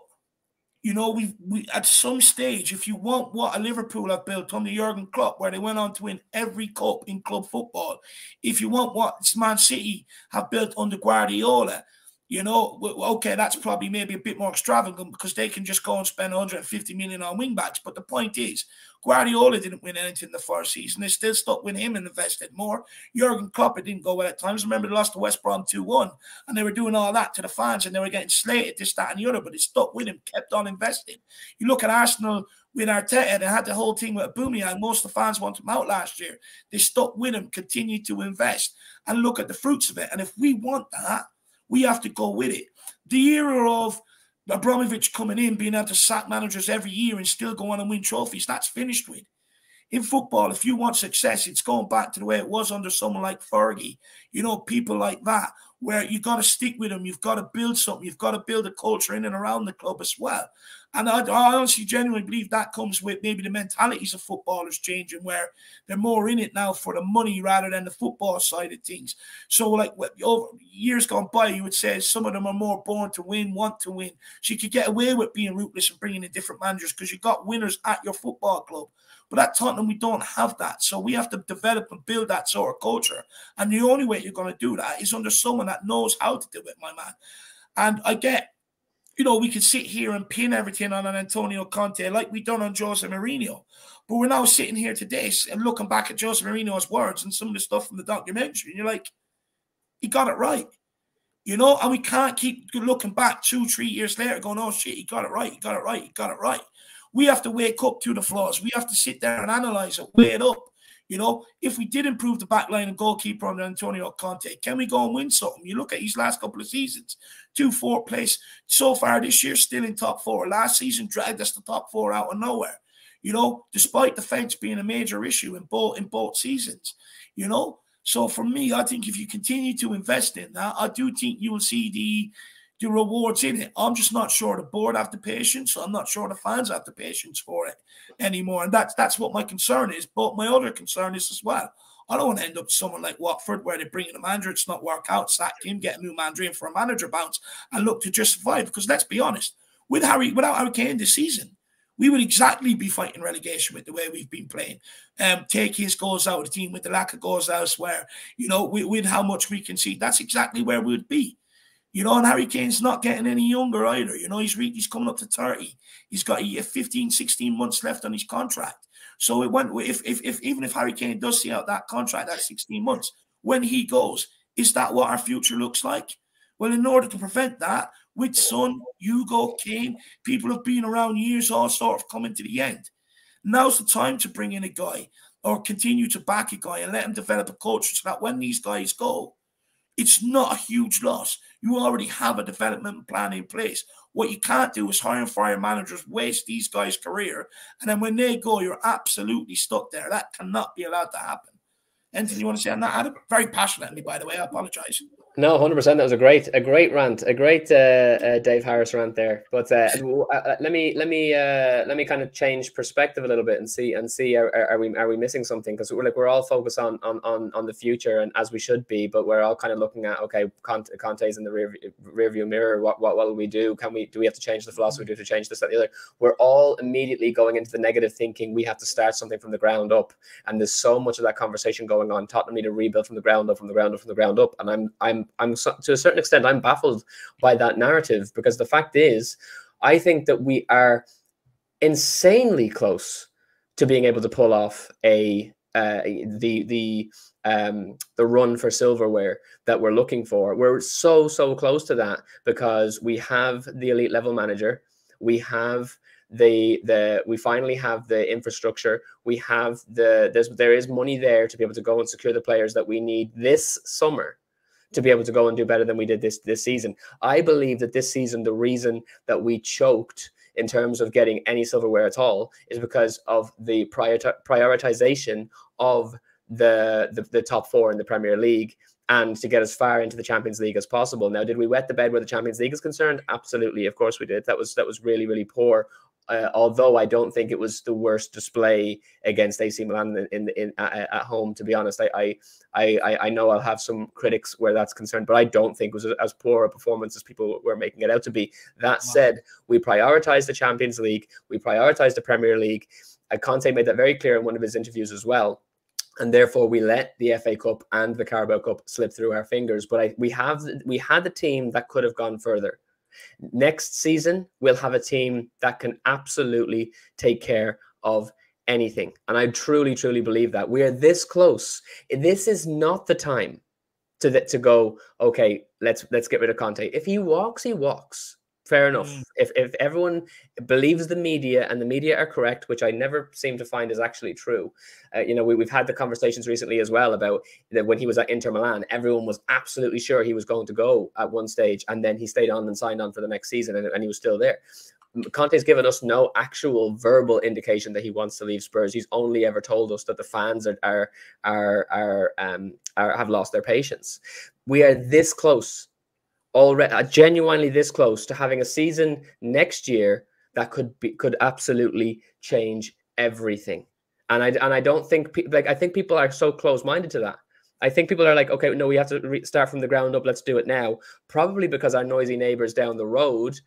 S1: you know, we we at some stage, if you want what a Liverpool have built under Jurgen Klopp, where they went on to win every cup in club football, if you want what Man City have built under Guardiola, you know, okay, that's probably maybe a bit more extravagant because they can just go and spend 150 million on wingbacks. But the point is, Guardiola didn't win anything the first season. They still stuck with him and invested more. Jurgen Klopp, it didn't go well at times. Remember, they lost to West Brom 2 1, and they were doing all that to the fans and they were getting slated, this, that, and the other, but it stuck with him, kept on investing. You look at Arsenal with Arteta, they had the whole team with Aubameyang. Most of the fans wanted him out last year. They stuck with him, continued to invest, and look at the fruits of it. And if we want that, we have to go with it. The era of Abramovich coming in, being able to sack managers every year and still go on and win trophies, that's finished with. In football, if you want success, it's going back to the way it was under someone like Fergie, you know, people like that, where you've got to stick with them. You've got to build something. You've got to build a culture in and around the club as well. And I, I, honestly, genuinely believe that comes with maybe the mentalities of footballers changing, where they're more in it now for the money rather than the football side of things. So, like over years gone by, you would say some of them are more born to win, want to win. So you could get away with being ruthless and bringing in different managers because you've got winners at your football club. But at Tottenham, we don't have that. So we have to develop and build that sort of culture. And the only way you're going to do that is under someone that knows how to do it, my man. And I get you know, we could sit here and pin everything on an Antonio Conte like we done on Jose Mourinho. But we're now sitting here today and looking back at Jose Mourinho's words and some of the stuff from the documentary, and you're like, he got it right. You know, and we can't keep looking back two, three years later going, oh shit, he got it right, he got it right, he got it right. We have to wake up to the flaws. We have to sit there and analyze it, weigh it up. You know, if we did improve the back line and goalkeeper under Antonio Conte, can we go and win something? You look at his last couple of seasons, two fourth place so far this year, still in top four. Last season dragged us to top four out of nowhere. You know, despite the defense being a major issue in both in both seasons. You know, so for me, I think if you continue to invest in that, I do think you will see the the rewards in it. I'm just not sure the board have the patience. I'm not sure the fans have the patience for it anymore. And that's that's what my concern is. But my other concern is as well. I don't want to end up someone like Watford where they bring in a manager, it's not work out, sack him, get a new manager for a manager bounce, and look to justify it. Because let's be honest, with Harry, without Harry Kane this season, we would exactly be fighting relegation with the way we've been playing. Um, take his goals out of the team with the lack of goals elsewhere, you know, with, with how much we can see. That's exactly where we would be. You know, and Harry Kane's not getting any younger either. You know, he's he's coming up to 30. He's got 15, 16 months left on his contract. So it went if, if if even if Harry Kane does see out that contract, that 16 months, when he goes, is that what our future looks like? Well, in order to prevent that, with Son, Hugo, Kane, people have been around years, all sort of coming to the end. Now's the time to bring in a guy or continue to back a guy and let him develop a culture so that when these guys go, it's not a huge loss. You already have a development plan in place. What you can't do is hire and fire managers, waste these guys' career, and then when they go, you're absolutely stuck there. That cannot be allowed to happen. Anything you want to say on that, Adam? Very passionately, by the way. I apologize.
S2: No, hundred percent. That was a great, a great rant, a great uh, uh, Dave Harris rant there. But uh, uh, uh let me, let me, uh, let me kind of change perspective a little bit and see and see are, are we are we missing something? Because we're like we're all focused on on on on the future and as we should be, but we're all kind of looking at okay, Conte, Conte's in the rear, rear view mirror. What what what will we do? Can we do we have to change the philosophy? Do we have to change this that the other? We're all immediately going into the negative thinking. We have to start something from the ground up, and there's so much of that conversation going on. Tottenham need to rebuild from the ground up, from the ground up, from the ground up, and I'm I'm I'm to a certain extent, I'm baffled by that narrative because the fact is, I think that we are insanely close to being able to pull off a uh, the the um, the run for silverware that we're looking for. We're so so close to that because we have the elite level manager, we have the the we finally have the infrastructure. We have the there's there is money there to be able to go and secure the players that we need this summer to be able to go and do better than we did this this season i believe that this season the reason that we choked in terms of getting any silverware at all is because of the prior prioritization of the, the the top four in the premier league and to get as far into the Champions League as possible. Now, did we wet the bed where the Champions League is concerned? Absolutely, of course we did. That was that was really really poor uh, although I don't think it was the worst display against AC Milan in, in, in at, at, home. To be honest, I, I I I know I'll have some critics where that's concerned, but I don't think it was as poor a performance as people were making it out to be. That said, we prioritized the Champions League, we prioritized the Premier League. Uh, Conte made that very clear in one of his interviews as well and therefore we let the FA Cup and the Carabao Cup slip through our fingers. But I, we have we had the team that could have gone further. Next season, we'll have a team that can absolutely take care of anything. And I truly, truly believe that we are this close. This is not the time to, to go, okay, let's let's get rid of Conte. If he walks, he walks. Fair enough. Mm. If if everyone believes the media and the media are correct, which I never seem to find is actually true, uh, you know, we, we've had the conversations recently as well about that when he was at Inter Milan, everyone was absolutely sure he was going to go at one stage, and then he stayed on and signed on for the next season, and, and he was still there. Conte's given us no actual verbal indication that he wants to leave Spurs. He's only ever told us that the fans are are are are, um, are have lost their patience. We are this close already uh, genuinely this close to having a season next year that could be could absolutely change everything. And I and I don't think like I think people are so close minded to that. I think people are like, okay, no, we have to re- start from the ground up. Let's do it now. Probably because our noisy neighbors down the road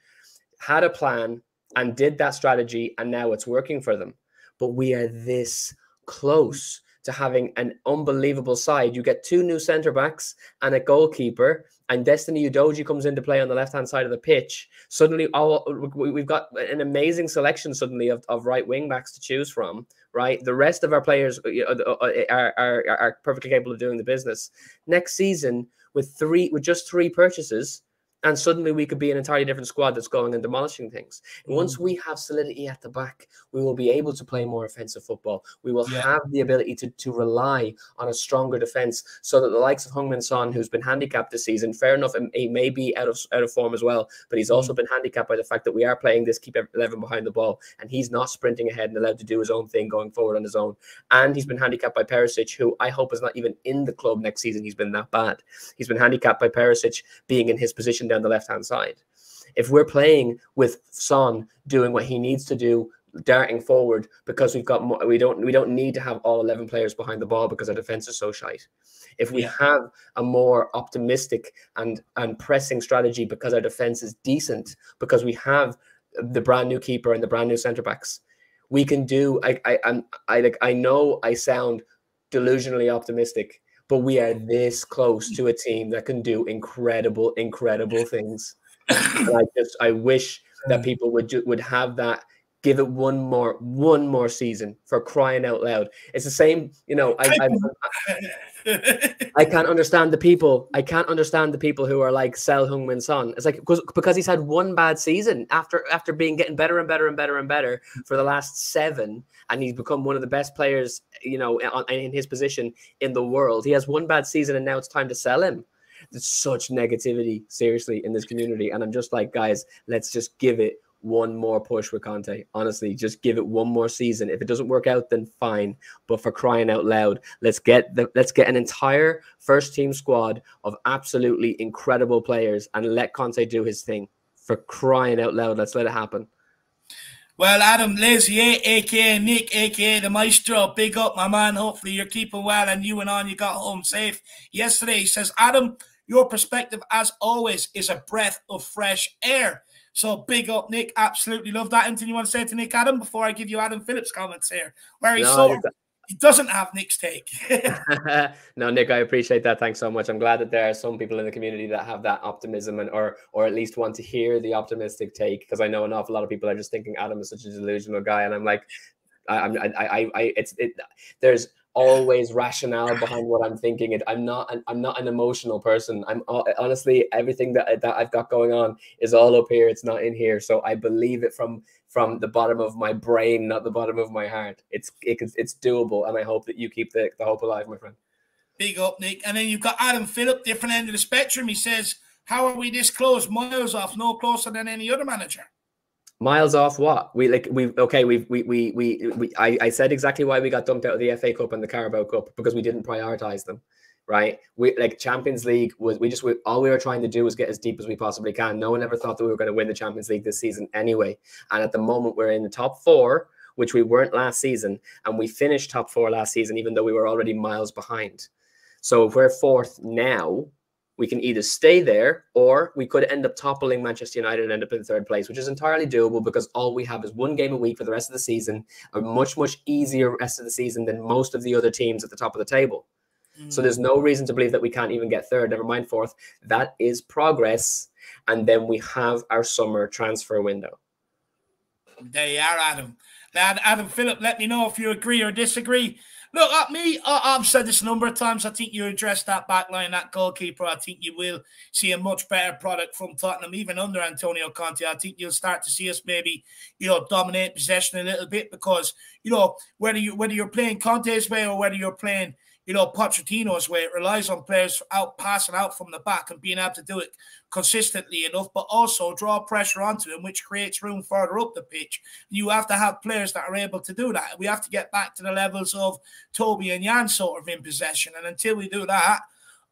S2: had a plan and did that strategy, and now it's working for them. But we are this close to having an unbelievable side. You get two new centre backs and a goalkeeper, and Destiny Udogie comes into play on the left hand side of the pitch. Suddenly, all we've got an amazing selection suddenly of, of right wing backs to choose from. Right, the rest of our players uh, uh, are, are are perfectly capable of doing the business. Next season, with three with just three purchases, and suddenly we could be an entirely different squad that's going and demolishing things. And once mm. we have solidity at the back, we will be able to play more offensive football. We will yeah. have the ability to, to rely on a stronger defense so that the likes of Heung-min Son, who's been handicapped this season, fair enough, he may be out of out of form as well, but he's also mm. been handicapped by the fact that we are playing this keep 11 behind the ball and he's not sprinting ahead and allowed to do his own thing going forward on his own. And he's been handicapped by Perisic, who I hope is not even in the club next season. He's been that bad. He's been handicapped by Perisic being in his position down the left hand side. If we're playing with Son doing what he needs to do, darting forward because we've got more, we don't we don't need to have all 11 players behind the ball because our defense is so shite. If we yeah. have a more optimistic and and pressing strategy because our defense is decent because we have the brand new keeper and the brand new center backs, we can do. I I I'm, I like I know I sound delusionally optimistic, but we are this close to a team that can do incredible, incredible things. I just I wish that people would would have that give it one more one more season for crying out loud. It's the same you know i i, I can't understand the people i can't understand the people who are like sell Heung-min Son. It's like because because he's had one bad season after after being getting better and better and better and better for the last seven and he's become one of the best players you know in his position in the world. He has one bad season and now it's time to sell him. There's such negativity seriously in this community and i'm just like guys let's just give it one more push with Conte. Honestly, just give it one more season. If it doesn't work out, then fine. But for crying out loud, let's get the let's get an entire first team squad of absolutely incredible players and let Conte do his thing. For crying out loud, let's let it happen.
S1: Well, Adam Lazier, aka Nick, aka the Maestro, big up, my man. Hopefully, you're keeping well and you and on you got home safe yesterday. He says, Adam, your perspective, as always, is a breath of fresh air. So big up, Nick. Absolutely love that. Anything you want to say to Nick Adam before I give you Adam Phillips' comments here? Where he's no,
S2: so
S1: he doesn't have Nick's take.
S2: no, Nick, I appreciate that. Thanks so much. I'm glad that there are some people in the community that have that optimism and or or at least want to hear the optimistic take because I know an awful lot of people are just thinking Adam is such a delusional guy, and I'm like, I, I'm I I, I it's it. There's always rationale behind what I'm thinking. It, I'm not. I'm not an emotional person. I'm uh, honestly everything that that I've got going on is all up here. It's not in here. So I believe it from from the bottom of my brain, not the bottom of my heart. It's it, it's doable, and I hope that you keep the, the hope alive, my friend.
S1: Big up, Nick. And then you've got Adam Phillip, different end of the spectrum. He says, "How are we this close? Miles off, no closer than any other manager."
S2: Miles off what? We like we okay, we we we we, we I, I said exactly why we got dumped out of the FA Cup and the Carabao Cup because we didn't prioritize them. Right? We like Champions League was we just we, all we were trying to do was get as deep as we possibly can. No one ever thought that we were going to win the Champions League this season anyway. And at the moment we're in the top 4, which we weren't last season, and we finished top 4 last season even though we were already miles behind. So if we're fourth now, we can either stay there or we could end up toppling Manchester United and end up in third place, which is entirely doable because all we have is one game a week for the rest of the season, a much, much easier rest of the season than most of the other teams at the top of the table. Mm. So there's no reason to believe that we can't even get third, never mind fourth. That is progress. And then we have our summer transfer window.
S1: There you are, Adam. Now, Adam Phillip, let me know if you agree or disagree. Look, at me, I, have said this a number of times. I think you address that back line, that goalkeeper. I think you will see a much better product from Tottenham, even under Antonio Conte. I think you'll start to see us maybe, you know, dominate possession a little bit because, you know, whether you whether you're playing Conte's way or whether you're playing you know, Pochettino's way. It relies on players out passing out from the back and being able to do it consistently enough, but also draw pressure onto them, which creates room further up the pitch. You have to have players that are able to do that. We have to get back to the levels of Toby and Jan sort of in possession. And until we do that,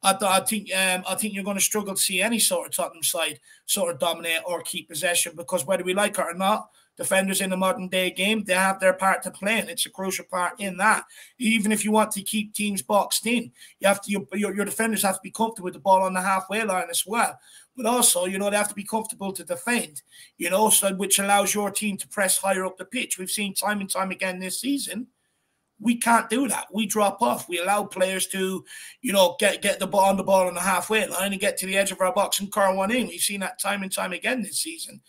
S1: I, I think um, I think you're going to struggle to see any sort of Tottenham side sort of dominate or keep possession because whether we like it or not, defenders in the modern day game, they have their part to play, and it's a crucial part in that. Even if you want to keep teams boxed in, you have to your, your, your defenders have to be comfortable with the ball on the halfway line as well. But also, you know, they have to be comfortable to defend, you know, so which allows your team to press higher up the pitch. We've seen time and time again this season. We can't do that. We drop off. We allow players to, you know, get get the ball on the ball on the halfway line and get to the edge of our box and curl one in. We've seen that time and time again this season.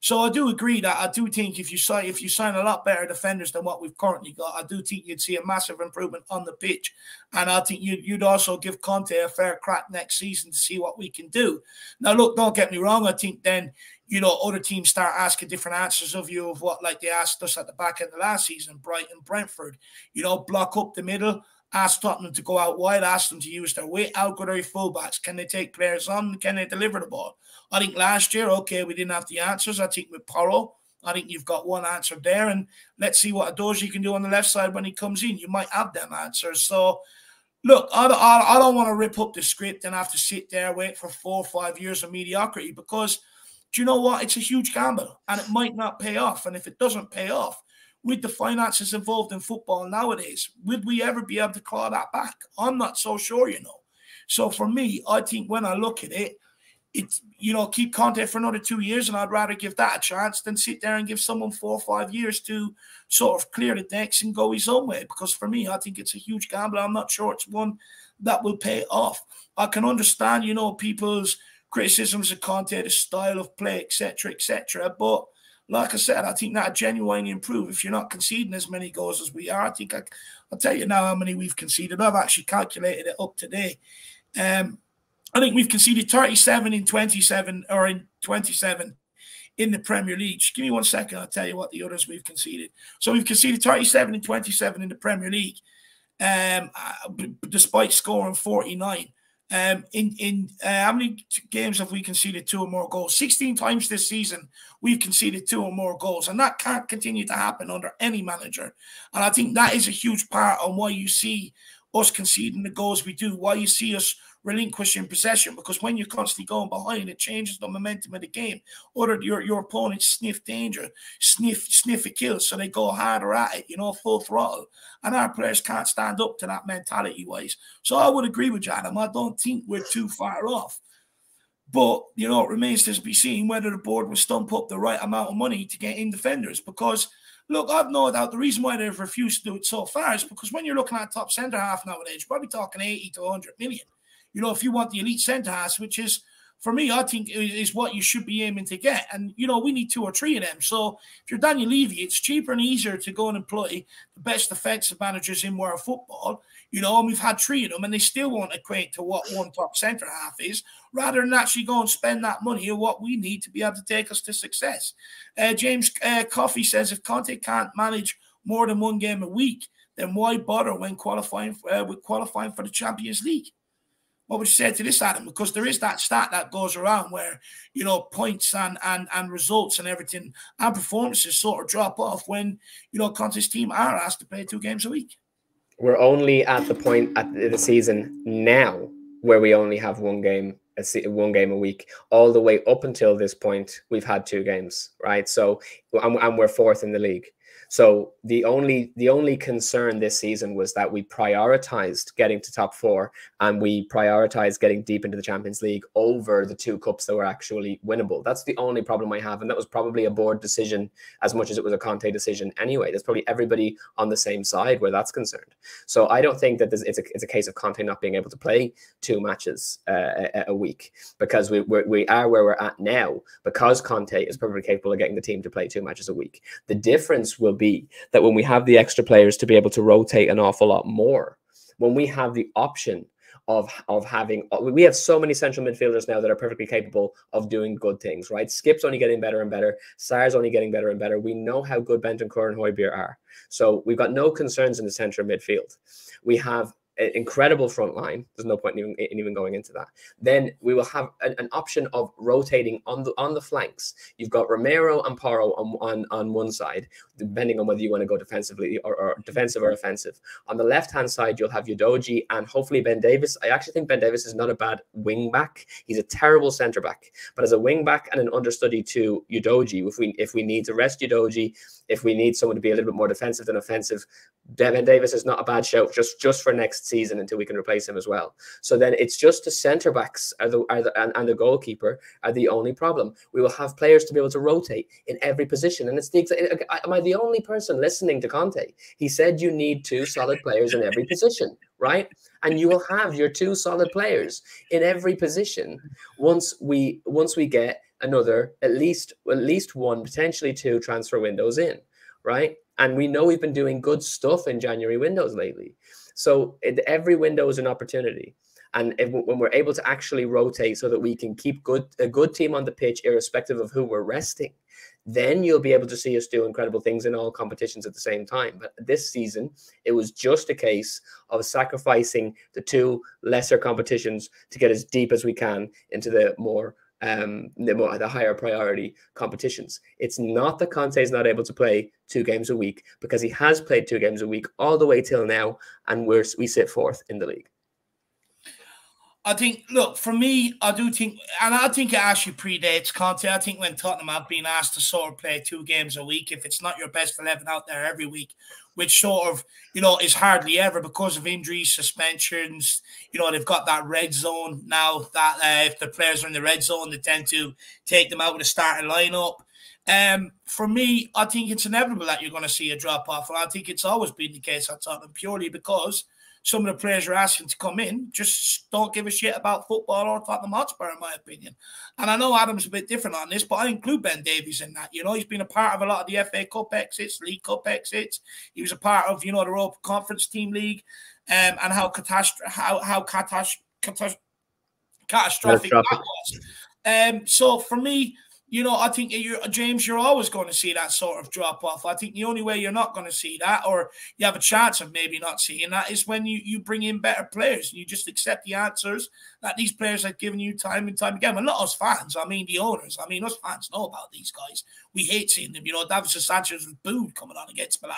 S1: So I do agree that I do think if you sign if you sign a lot better defenders than what we've currently got, I do think you'd see a massive improvement on the pitch, and I think you'd, you'd also give Conte a fair crack next season to see what we can do. Now, look, don't get me wrong. I think then you know other teams start asking different answers of you of what like they asked us at the back end of last season, Brighton, Brentford. You know, block up the middle ask Tottenham to go out wide, ask them to use their weight, out go their fullbacks. Can they take players on? Can they deliver the ball? I think last year, okay, we didn't have the answers. I think with Porro, I think you've got one answer there. And let's see what Udogie can do on the left side when he comes in. You might have them answers. So, look, I, I, I don't want to rip up the script and have to sit there, wait for four or five years of mediocrity because do you know what? It's a huge gamble and it might not pay off. And if it doesn't pay off, with the finances involved in football nowadays, would we ever be able to claw that back? I'm not so sure, you know. So for me, I think when I look at it, it's you know keep Conte for another two years, and I'd rather give that a chance than sit there and give someone four or five years to sort of clear the decks and go his own way. Because for me, I think it's a huge gamble. I'm not sure it's one that will pay off. I can understand, you know, people's criticisms of Conte, the style of play, etc., etc. But like I said, I think that genuinely improve if you're not conceding as many goals as we are. I think I, will tell you now how many we've conceded. I've actually calculated it up today. Um, I think we've conceded 37 in 27 or in 27 in the Premier League. Just give me one second. I'll tell you what the others we've conceded. So we've conceded 37 and 27 in the Premier League, um, uh, despite scoring 49. Um, in in uh, how many games have we conceded two or more goals? 16 times this season, we've conceded two or more goals, and that can't continue to happen under any manager. And I think that is a huge part on why you see us conceding the goals we do, why you see us relinquishing possession because when you're constantly going behind, it changes the momentum of the game. Or your your opponents sniff danger, sniff sniff a kill, so they go harder at it, you know, full throttle. And our players can't stand up to that mentality wise. So I would agree with you, Adam. I don't think we're too far off. But you know, it remains to be seen whether the board will stump up the right amount of money to get in defenders because look, I've no doubt the reason why they've refused to do it so far is because when you're looking at top centre half nowadays, you're probably talking 80 to 100 million. You know, if you want the elite centre half, which is for me, I think is what you should be aiming to get. And you know, we need two or three of them. So if you're Daniel Levy, it's cheaper and easier to go and employ the best defensive managers in world football. You know, and we've had three of them, and they still won't equate to what one top centre half is, rather than actually go and spend that money on what we need to be able to take us to success. Uh, James uh, Coffey says if Conte can't manage more than one game a week, then why bother when qualifying uh, with qualifying for the Champions League? What would you say to this, Adam? Because there is that stat that goes around where you know points and and and results and everything and performances sort of drop off when you know Conte's team are asked to play two games a week.
S2: We're only at the point at the season now where we only have one game one game a week. All the way up until this point, we've had two games, right? So and, and we're fourth in the league. So the only the only concern this season was that we prioritized getting to top four and we prioritized getting deep into the Champions League over the two cups that were actually winnable. That's the only problem I have, and that was probably a board decision as much as it was a Conte decision anyway. There's probably everybody on the same side where that's concerned. So I don't think that it's a it's a case of Conte not being able to play two matches uh, a, a, week because we we're, we are where we're at now because Conte is perfectly capable of getting the team to play two matches a week. The difference will be that when we have the extra players to be able to rotate an awful lot more, when we have the option of of having uh, we have so many central midfielders now that are perfectly capable of doing good things, right? Skip's only getting better and better. Sarr's only getting better and better. We know how good Benton, and Højbjerg are. So we've got no concerns in the centre midfield. We have incredible front line. There's no point in even, in even going into that. Then we will have an, an, option of rotating on the on the flanks. You've got Romero and Porro on, on, on one side, depending on whether you want to go defensively or, or defensive or offensive. On the left hand side, you'll have Udogie and hopefully Ben Davies. I actually think Ben Davies is not a bad wing back. He's a terrible centre back, but as a wing back and an understudy to Udogie, if we if we need to rest Udogie, if we need someone to be a little bit more defensive than offensive, Ben Davies is not a bad show just just for next season until we can replace him as well. So then it's just the centre backs are the, are the and, and the goalkeeper are the only problem. We will have players to be able to rotate in every position, and it's the am I the only person listening to Conte? He said you need two solid players in every position, right? And you will have your two solid players in every position once we once we get another at least at least one potentially two transfer windows in, right? And we know we've been doing good stuff in January windows lately. So it, every window is an opportunity. And if, when we're able to actually rotate so that we can keep good a good team on the pitch, irrespective of who we're resting, then you'll be able to see us do incredible things in all competitions at the same time. But this season, it was just a case of sacrificing the two lesser competitions to get as deep as we can into the more um, the, more, the higher priority competitions. It's not that Conte is not able to play two games a week because he has played two games a week all the way till now, and we're we sit fourth in the league.
S1: I think, look, for me, I do think, and I think it actually predates Conte. I think when Tottenham have been asked to sort of play two games a week, if it's not your best 11 out there every week, which sort of, you know, is hardly ever because of injuries, suspensions, you know, they've got that red zone now that uh, if the players are in the red zone, they tend to take them out of the starting lineup. Um, for me, I think it's inevitable that you're going to see a drop off. And I think it's always been the case at Tottenham purely because – some of the players are asking to come in just don't give a shit about football or Tottenham Hotspur, in my opinion. And I know Adam's a bit different on this, but I include Ben Davies in that. You know, he's been a part of a lot of the FA Cup exits, League Cup exits. He was a part of, you know, the Europa Conference Team League um, and how, catastrophic how, how catastrophic catastrophic that was. Um, so for me, you know, I think you're James, you're always going to see that sort of drop off. I think the only way you're not going to see that, or you have a chance of maybe not seeing that, is when you you bring in better players and you just accept the answers that these players have given you time and time again. Well, not us fans, I mean the owners. I mean, us fans know about these guys. We hate seeing them. You know, Davinson Sanchez was booed coming on against Milan.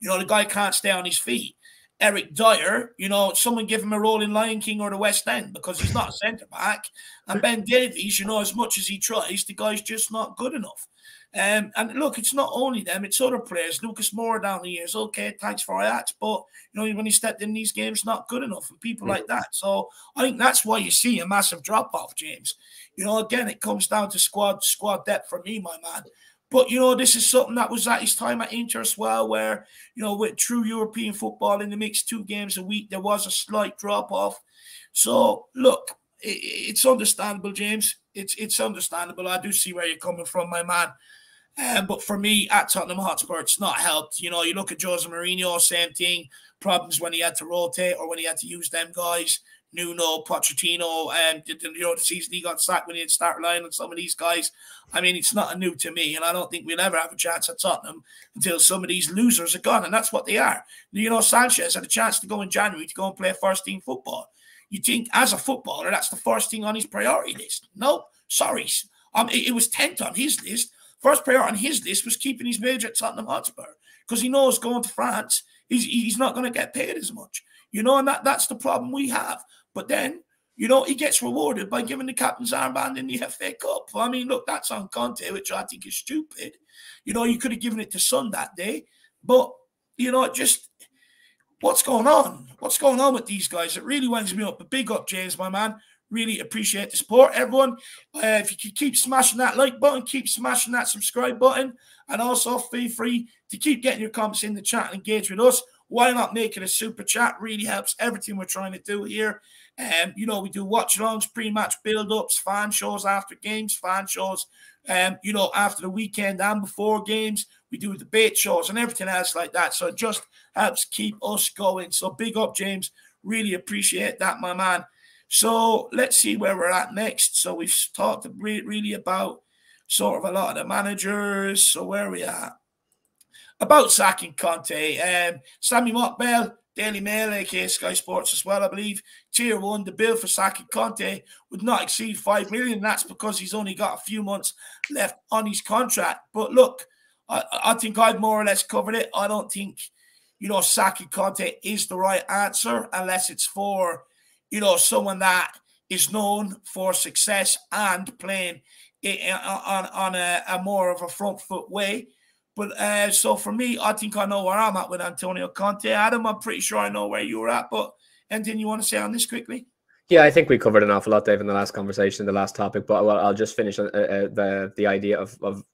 S1: You know, the guy can't stay on his feet. Eric Dier, you know, someone give him a role in Lion King or the West End because he's not a centre back. And Ben Davies, you know, as much as he tries, the guy's just not good enough. Um, and look, it's not only them, it's other players. Lucas Moura down the years, okay, thanks for that. But, you know, when he stepped in these games, not good enough and people like that. So I think that's why you see a massive drop off, James. You know, again, it comes down to squad squad depth for me, my man. But you know, this is something that was at his time at Inter as well, where you know, with true European football in the mix, two games a week, there was a slight drop off. So look, it's understandable, James. It's it's understandable. I do see where you're coming from, my man. Um, but for me, at Tottenham Hotspur, it's not helped. You know, you look at Jose Mourinho, same thing. Problems when he had to rotate or when he had to use them guys. Nuno, Pochettino, and you know the season he got sacked when he had start relying on some of these guys. I mean, it's not new to me, and I don't think we'll ever have a chance at Tottenham until some of these losers are gone, and that's what they are. You know, Sanchez had a chance to go in January to go and play first team football. You think, as a footballer, that's the first thing on his priority list? No, sorry, um, it, it was tenth on his list. First priority on his list was keeping his wage at Tottenham Hotspur because he knows going to France, he's he's not going to get paid as much. You know, and that, that's the problem we have. But then, you know, he gets rewarded by giving the captain's armband in the FA Cup. I mean, look, that's on Conte, which I think is stupid. You know, you could have given it to Son that day, but you know, just what's going on? What's going on with these guys? It really winds me up. A big up, James, my man. Really appreciate the support, everyone. Uh, if you could keep smashing that like button, keep smashing that subscribe button, and also feel free to keep getting your comments in the chat and engage with us. Why not make it a super chat? Really helps everything we're trying to do here. Um, you know, we do watch alongs, pre match build ups, fan shows after games, fan shows, um, you know, after the weekend and before games. We do debate shows and everything else like that. So it just helps keep us going. So big up, James. Really appreciate that, my man. So let's see where we're at next. So we've talked really about sort of a lot of the managers. So where are we at? About sacking Conte. Um, Sami Mokbel Daily Mail, aka Sky Sports as well, I believe. Tier one, the bill for Saki Conte would not exceed five million. That's because he's only got a few months left on his contract. But look, I, I think I've more or less covered it. I don't think, you know, Saki Conte is the right answer unless it's for, you know, someone that is known for success and playing uh, on, on a, a more of a front foot way. But uh, so for me, I think I know where I'm at with Antonio Conte. Adam, I'm pretty sure I know where you're at. But anything you want to say on this quickly?
S2: Yeah, I think we covered an awful lot, Dave, in the last conversation, the last topic. But well, I'll just finish uh, uh, the the idea of, of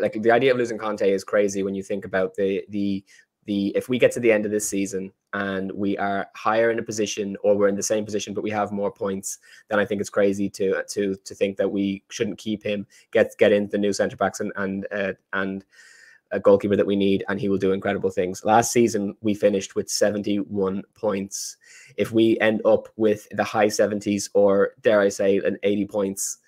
S2: like the idea of losing Conte is crazy when you think about the the the if we get to the end of this season and we are higher in a position or we're in the same position but we have more points then i think it's crazy to to to think that we shouldn't keep him get get into the new center backs and and uh, and a goalkeeper that we need, and he will do incredible things. Last season, we finished with 71 points. If we end up with the high 70s, or dare I say, an 80 points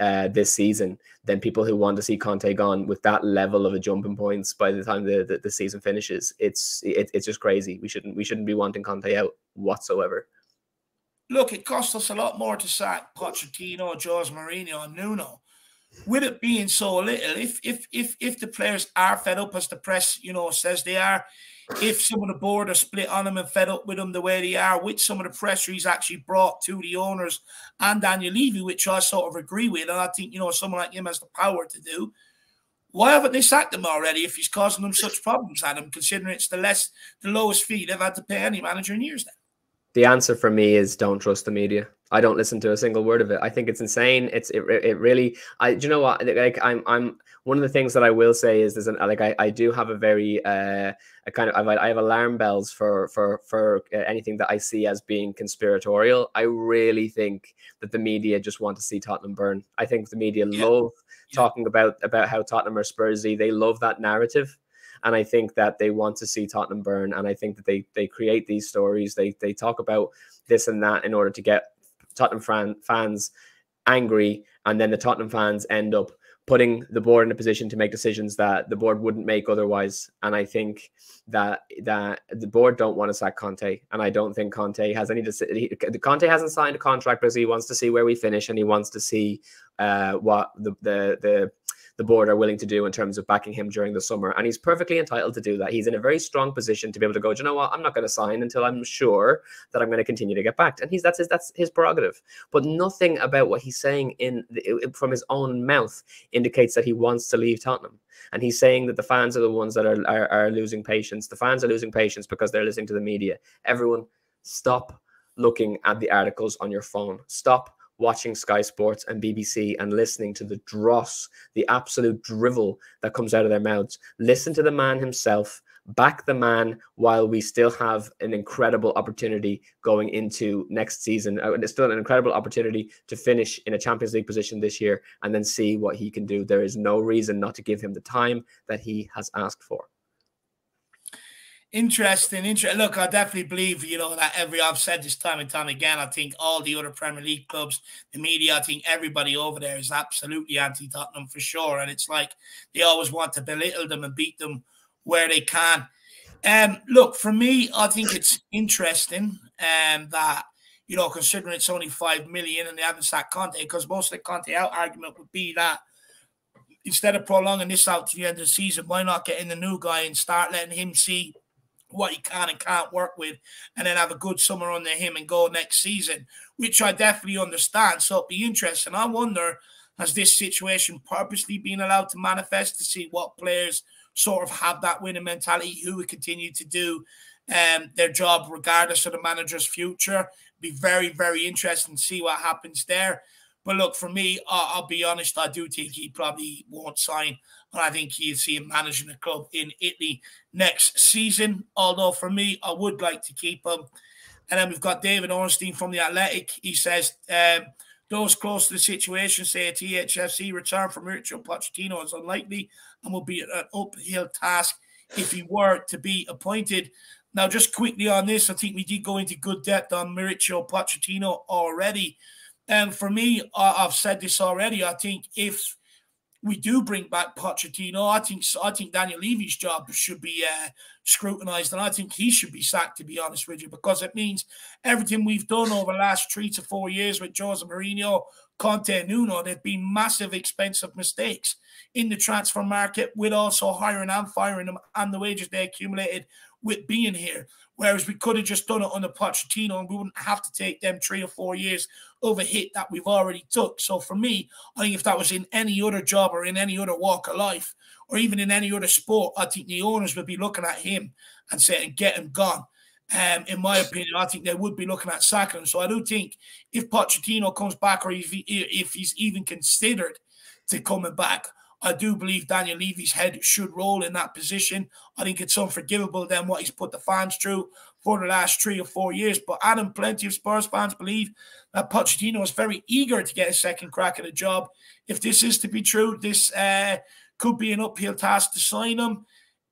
S2: uh, this season, then people who want to see Conte gone with that level of a jump in points by the time the, the, the season finishes, it's it, it's just crazy. We shouldn't we shouldn't be wanting Conte out whatsoever.
S1: Look, it cost us a lot more to sack Pochettino, Jose Mourinho, and Nuno with it being so little, if if if if the players are fed up as the press, you know, says they are, if some of the board are split on them and fed up with them the way they are, with some of the pressure he's actually brought to the owners and Daniel Levy, which I sort of agree with, and I think you know someone like him has the power to do. Why haven't they sacked him already if he's causing them such problems, Adam? Considering it's the less, the lowest fee they've had to pay any manager in years now
S2: the answer for me is don't trust the media. I don't listen to a single word of it. I think it's insane. It's it, it really. I do you know what? Like I'm I'm one of the things that I will say is there's an like I, I do have a very uh a kind of I have alarm bells for for for uh, anything that I see as being conspiratorial. I really think that the media just want to see Tottenham burn. I think the media yeah. love yeah. talking about about how Tottenham are Spursy. They love that narrative and I think that they want to see Tottenham burn. And I think that they they create these stories. They they talk about this and that in order to get Tottenham fan, fans angry, and then the Tottenham fans end up putting the board in a position to make decisions that the board wouldn't make otherwise. And I think that that the board don't want to sack Conte, and I don't think Conte has any. He, Conte hasn't signed a contract because he wants to see where we finish, and he wants to see uh, what the the the the board are willing to do in terms of backing him during the summer. And he's perfectly entitled to do that. He's in a very strong position to be able to go, you know what, I'm not going to sign until I'm sure that I'm going to continue to get backed. And he's that's his that's his prerogative. But nothing about what he's saying in the, from his own mouth indicates that he wants to leave Tottenham. And he's saying that the fans are the ones that are, are, are losing patience. The fans are losing patience because they're listening to the media. Everyone, stop looking at the articles on your phone. Stop watching Sky Sports and BBC and listening to the dross, the absolute drivel that comes out of their mouths. Listen to the man himself back the man while we still have an incredible opportunity going into next season. Uh, it's still an incredible opportunity to finish in a Champions League position this year and then see what he can do. There is no reason not to give him the time that he has asked for.
S1: Interesting, interesting. Look, I definitely believe, you know, that every I've said this time and time again. I think all the other Premier League clubs, the media, I think everybody over there is absolutely anti Tottenham for sure. And it's like they always want to belittle them and beat them where they can. Um, look, for me, I think it's interesting um, that, you know, considering it's only 5 million and they haven't sacked Conte, because most of the Conte out argument would be that instead of prolonging this out to the end of the season, why not get in the new guy and start letting him see what he can and can't work with, and then have a good summer under him and go next season, which I definitely understand. So it'd be interesting. I wonder, has this situation purposely been allowed to manifest to see what players – sort of have that winning mentality, who would continue to do um, their job regardless of the manager's future. Be very, very interesting to see what happens there. But look, for me, I'll, I'll be honest, I do think he probably won't sign. And I think you'll see him managing the club in Italy next season. Although for me, I would like to keep him. And then we've got David Ornstein from The Athletic. He says, um, those close to the situation say a THFC return from Mauricio Pochettino is unlikely and will be an uphill task if he were to be appointed. Now, just quickly on this, I think we did go into good depth on Mauricio Pochettino already. And for me, I've said this already. I think if we do bring back Pochettino, I think I think Daniel Levy's job should be uh, scrutinised, and I think he should be sacked. To be honest with you, because it means everything we've done over the last three to four years with Jose Mourinho, Conte, and Nuno, they've been massive, expensive mistakes in the transfer market, with also hiring and firing them, and the wages they accumulated with being here. Whereas we could have just done it on Pochettino and we wouldn't have to take them three or four years of a hit that we've already took. So for me, I think if that was in any other job or in any other walk of life or even in any other sport, I think the owners would be looking at him and saying, get him gone. Um, in my opinion, I think they would be looking at sacking him. So I do think if Pochettino comes back or if, he, if he's even considered to coming back, I do believe Daniel Levy's head should roll in that position. I think it's unforgivable then what he's put the fans through for the last three or four years. But Adam, plenty of Spurs fans believe that Pochettino is very eager to get a second crack at a job. If this is to be true, this uh, could be an uphill task to sign him.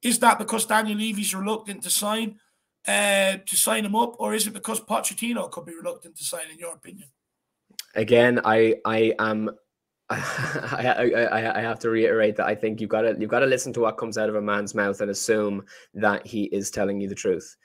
S1: Is that because Daniel Levy's reluctant to sign uh, to sign him up, or is it because Pochettino could be reluctant to sign? In your opinion?
S2: Again, I I am I, I, I have to reiterate that I think you've got to you've got to listen to what comes out of a man's mouth and assume that he is telling you the truth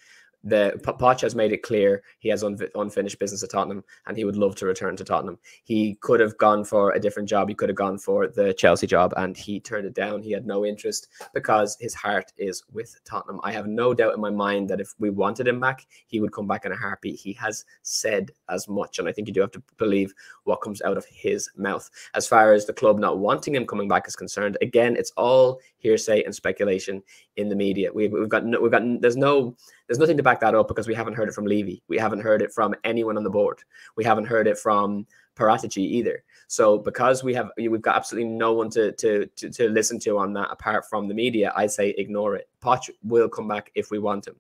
S2: the Poch has made it clear he has un, unfinished business at Tottenham and he would love to return to Tottenham. He could have gone for a different job. He could have gone for the Chelsea job and he turned it down. He had no interest because his heart is with Tottenham. I have no doubt in my mind that if we wanted him back, he would come back in a heartbeat. He has said as much, and I think you do have to believe what comes out of his mouth. As far as the club not wanting him coming back is concerned, again, it's all hearsay and speculation in the media. We've, we've got no, we've got there's no there's nothing to back that up because we haven't heard it from Levy. We haven't heard it from anyone on the board. We haven't heard it from Paratici either. So because we have we've got absolutely no one to, to to to listen to on that apart from the media, I say ignore it. Poch will come back if we want him.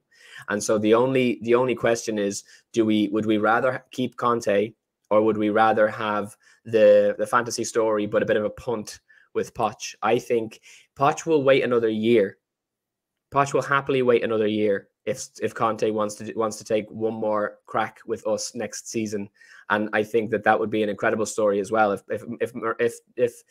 S2: And so the only the only question is do we would we rather keep Conte or would we rather have the the fantasy story but a bit of a punt with Poch? I think Poch will wait another year. Poch will happily wait another year if if Conte wants to wants to take one more crack with us next season, and I think that that would be an incredible story as well. If if if if if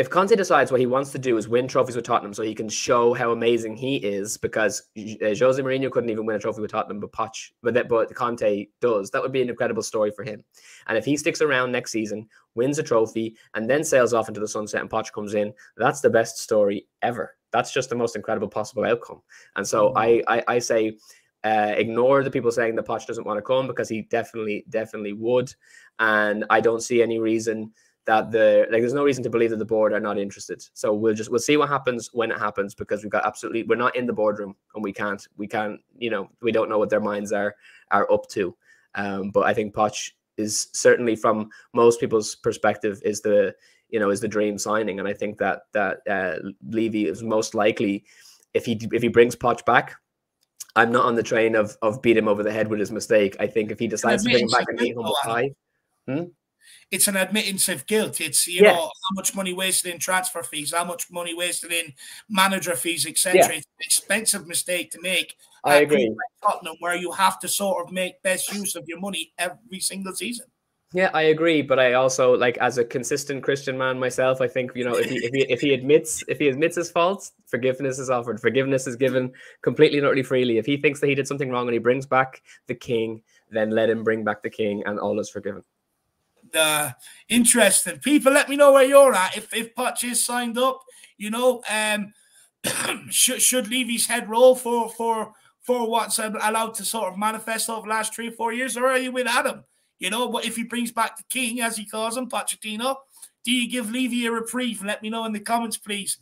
S2: if Conte decides what he wants to do is win trophies with Tottenham, so he can show how amazing he is, because uh, Jose Mourinho couldn't even win a trophy with Tottenham, but Poch, but that, but Conte does. That would be an incredible story for him. And if he sticks around next season, wins a trophy, and then sails off into the sunset, and Poch comes in, that's the best story ever that's just the most incredible possible outcome. And so mm-hmm. I, I, I say uh, ignore the people saying that Poch doesn't want to come because he definitely definitely would, and I don't see any reason that the like there's no reason to believe that the board are not interested. So we'll just we'll see what happens when it happens because we've got absolutely we're not in the boardroom and we can't we can't you know we don't know what their minds are are up to. Um, but I think Poch is certainly from most people's perspective is the you know is the dream signing, and I think that that uh, Levy is most likely if he if he brings Poch back. I'm not on the train of of beat him over the head with his mistake. I think if he decides to bring him back and meet him high, hmm?
S1: it's an admittance of guilt. It's you yeah. know how much money wasted in transfer fees, how much money wasted in manager fees, etc. Yeah. It's an expensive mistake to make.
S2: I agree.
S1: Tottenham, where you have to sort of make best use of your money every single season.
S2: Yeah, I agree, but I also like as a consistent Christian man myself. I think you know if he if he, if he admits if he admits his faults, forgiveness is offered. Forgiveness is given completely and utterly freely. If he thinks that he did something wrong and he brings back the king, then let him bring back the king, and all is forgiven
S1: uh, interesting. People, let me know where you're at. If if Poch is signed up, you know, um, should should Levy's head roll for for for what's allowed to sort of manifest over the last three four years, or are you with Adam? You know, but if he brings back the king, as he calls him, Pochettino, do you give Levy a reprieve? Let me know in the comments, please.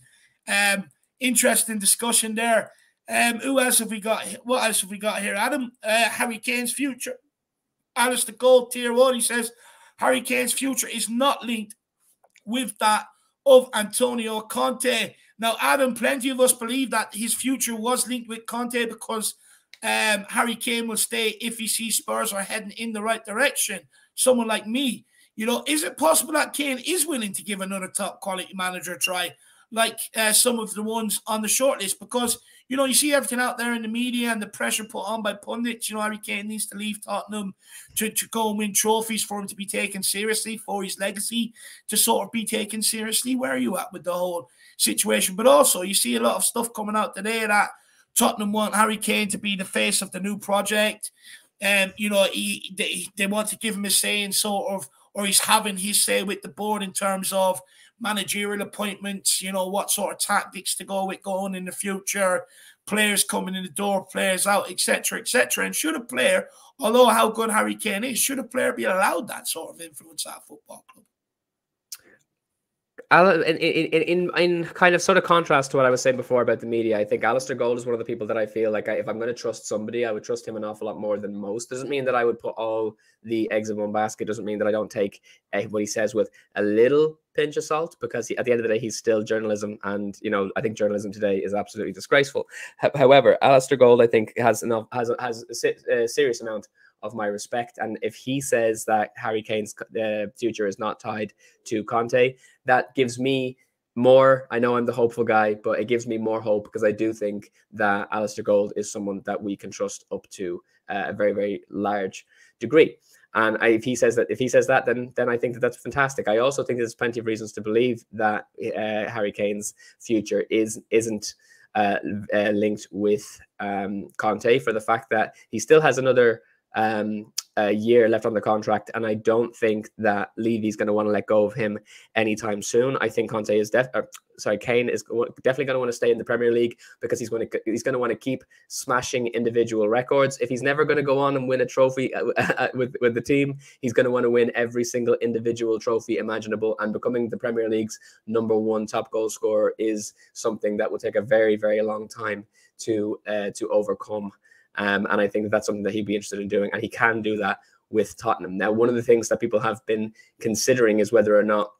S1: Um, interesting discussion there. Um, who else have we got? What else have we got here? Adam, uh, Harry Kane's future. Alasdair Gold, tier one. He says, Harry Kane's future is not linked with that of Antonio Conte. Now, Adam, plenty of us believe that his future was linked with Conte because um, Harry Kane will stay if he sees Spurs are heading in the right direction. Someone like me, you know, is it possible that Kane is willing to give another top quality manager a try, like uh, some of the ones on the shortlist? Because you know, you see everything out there in the media and the pressure put on by pundits. You know, Harry Kane needs to leave Tottenham to, to go and win trophies for him to be taken seriously, for his legacy to sort of be taken seriously. Where are you at with the whole situation? But also, you see a lot of stuff coming out today that Tottenham want Harry Kane to be the face of the new project. And, um, you know, he, they, they want to give him a say in sort of, or he's having his say with the board in terms of managerial appointments, you know, what sort of tactics to go with going in the future, players coming in the door, players out, etc., etc. And should a player, although how good Harry Kane is, should a player be allowed that sort of influence at a football club?
S2: In, in, in, in kind of sort of contrast to what I was saying before about the media, I think Alasdair Gold is one of the people that I feel like I, if I'm going to trust somebody, I would trust him an awful lot more than most. Doesn't mean that I would put all the eggs in one basket. Doesn't mean that I don't take uh, what he says with a little pinch of salt because he, at the end of the day, he's still journalism. And, you know, I think journalism today is absolutely disgraceful. H- however, Alasdair Gold, I think, has enough, has, has a, a serious amount of my respect. And if he says that Harry Kane's uh, future is not tied to Conte, that gives me more. I know I'm the hopeful guy, but it gives me more hope because I do think that Alasdair Gold is someone that we can trust up to uh, a very, very large degree. And I, if he says that, if he says that, then then I think that that's fantastic. I also think there's plenty of reasons to believe that uh, Harry Kane's future is isn't uh, uh, linked with um, Conte for the fact that he still has another um, a year left on the contract, and I don't think that Levy's going to want to let go of him anytime soon. I think Conte is def- uh, sorry, Kane is definitely going to want to stay in the Premier League because he's going to he's going to want to keep smashing individual records. If he's never going to go on and win a trophy uh, uh, with with the team, he's going to want to win every single individual trophy imaginable. And becoming the Premier League's number one top goal scorer is something that will take a very very long time to uh, to overcome. Um, and I think that that's something that he'd be interested in doing, and he can do that with Tottenham. Now, one of the things that people have been considering is whether or not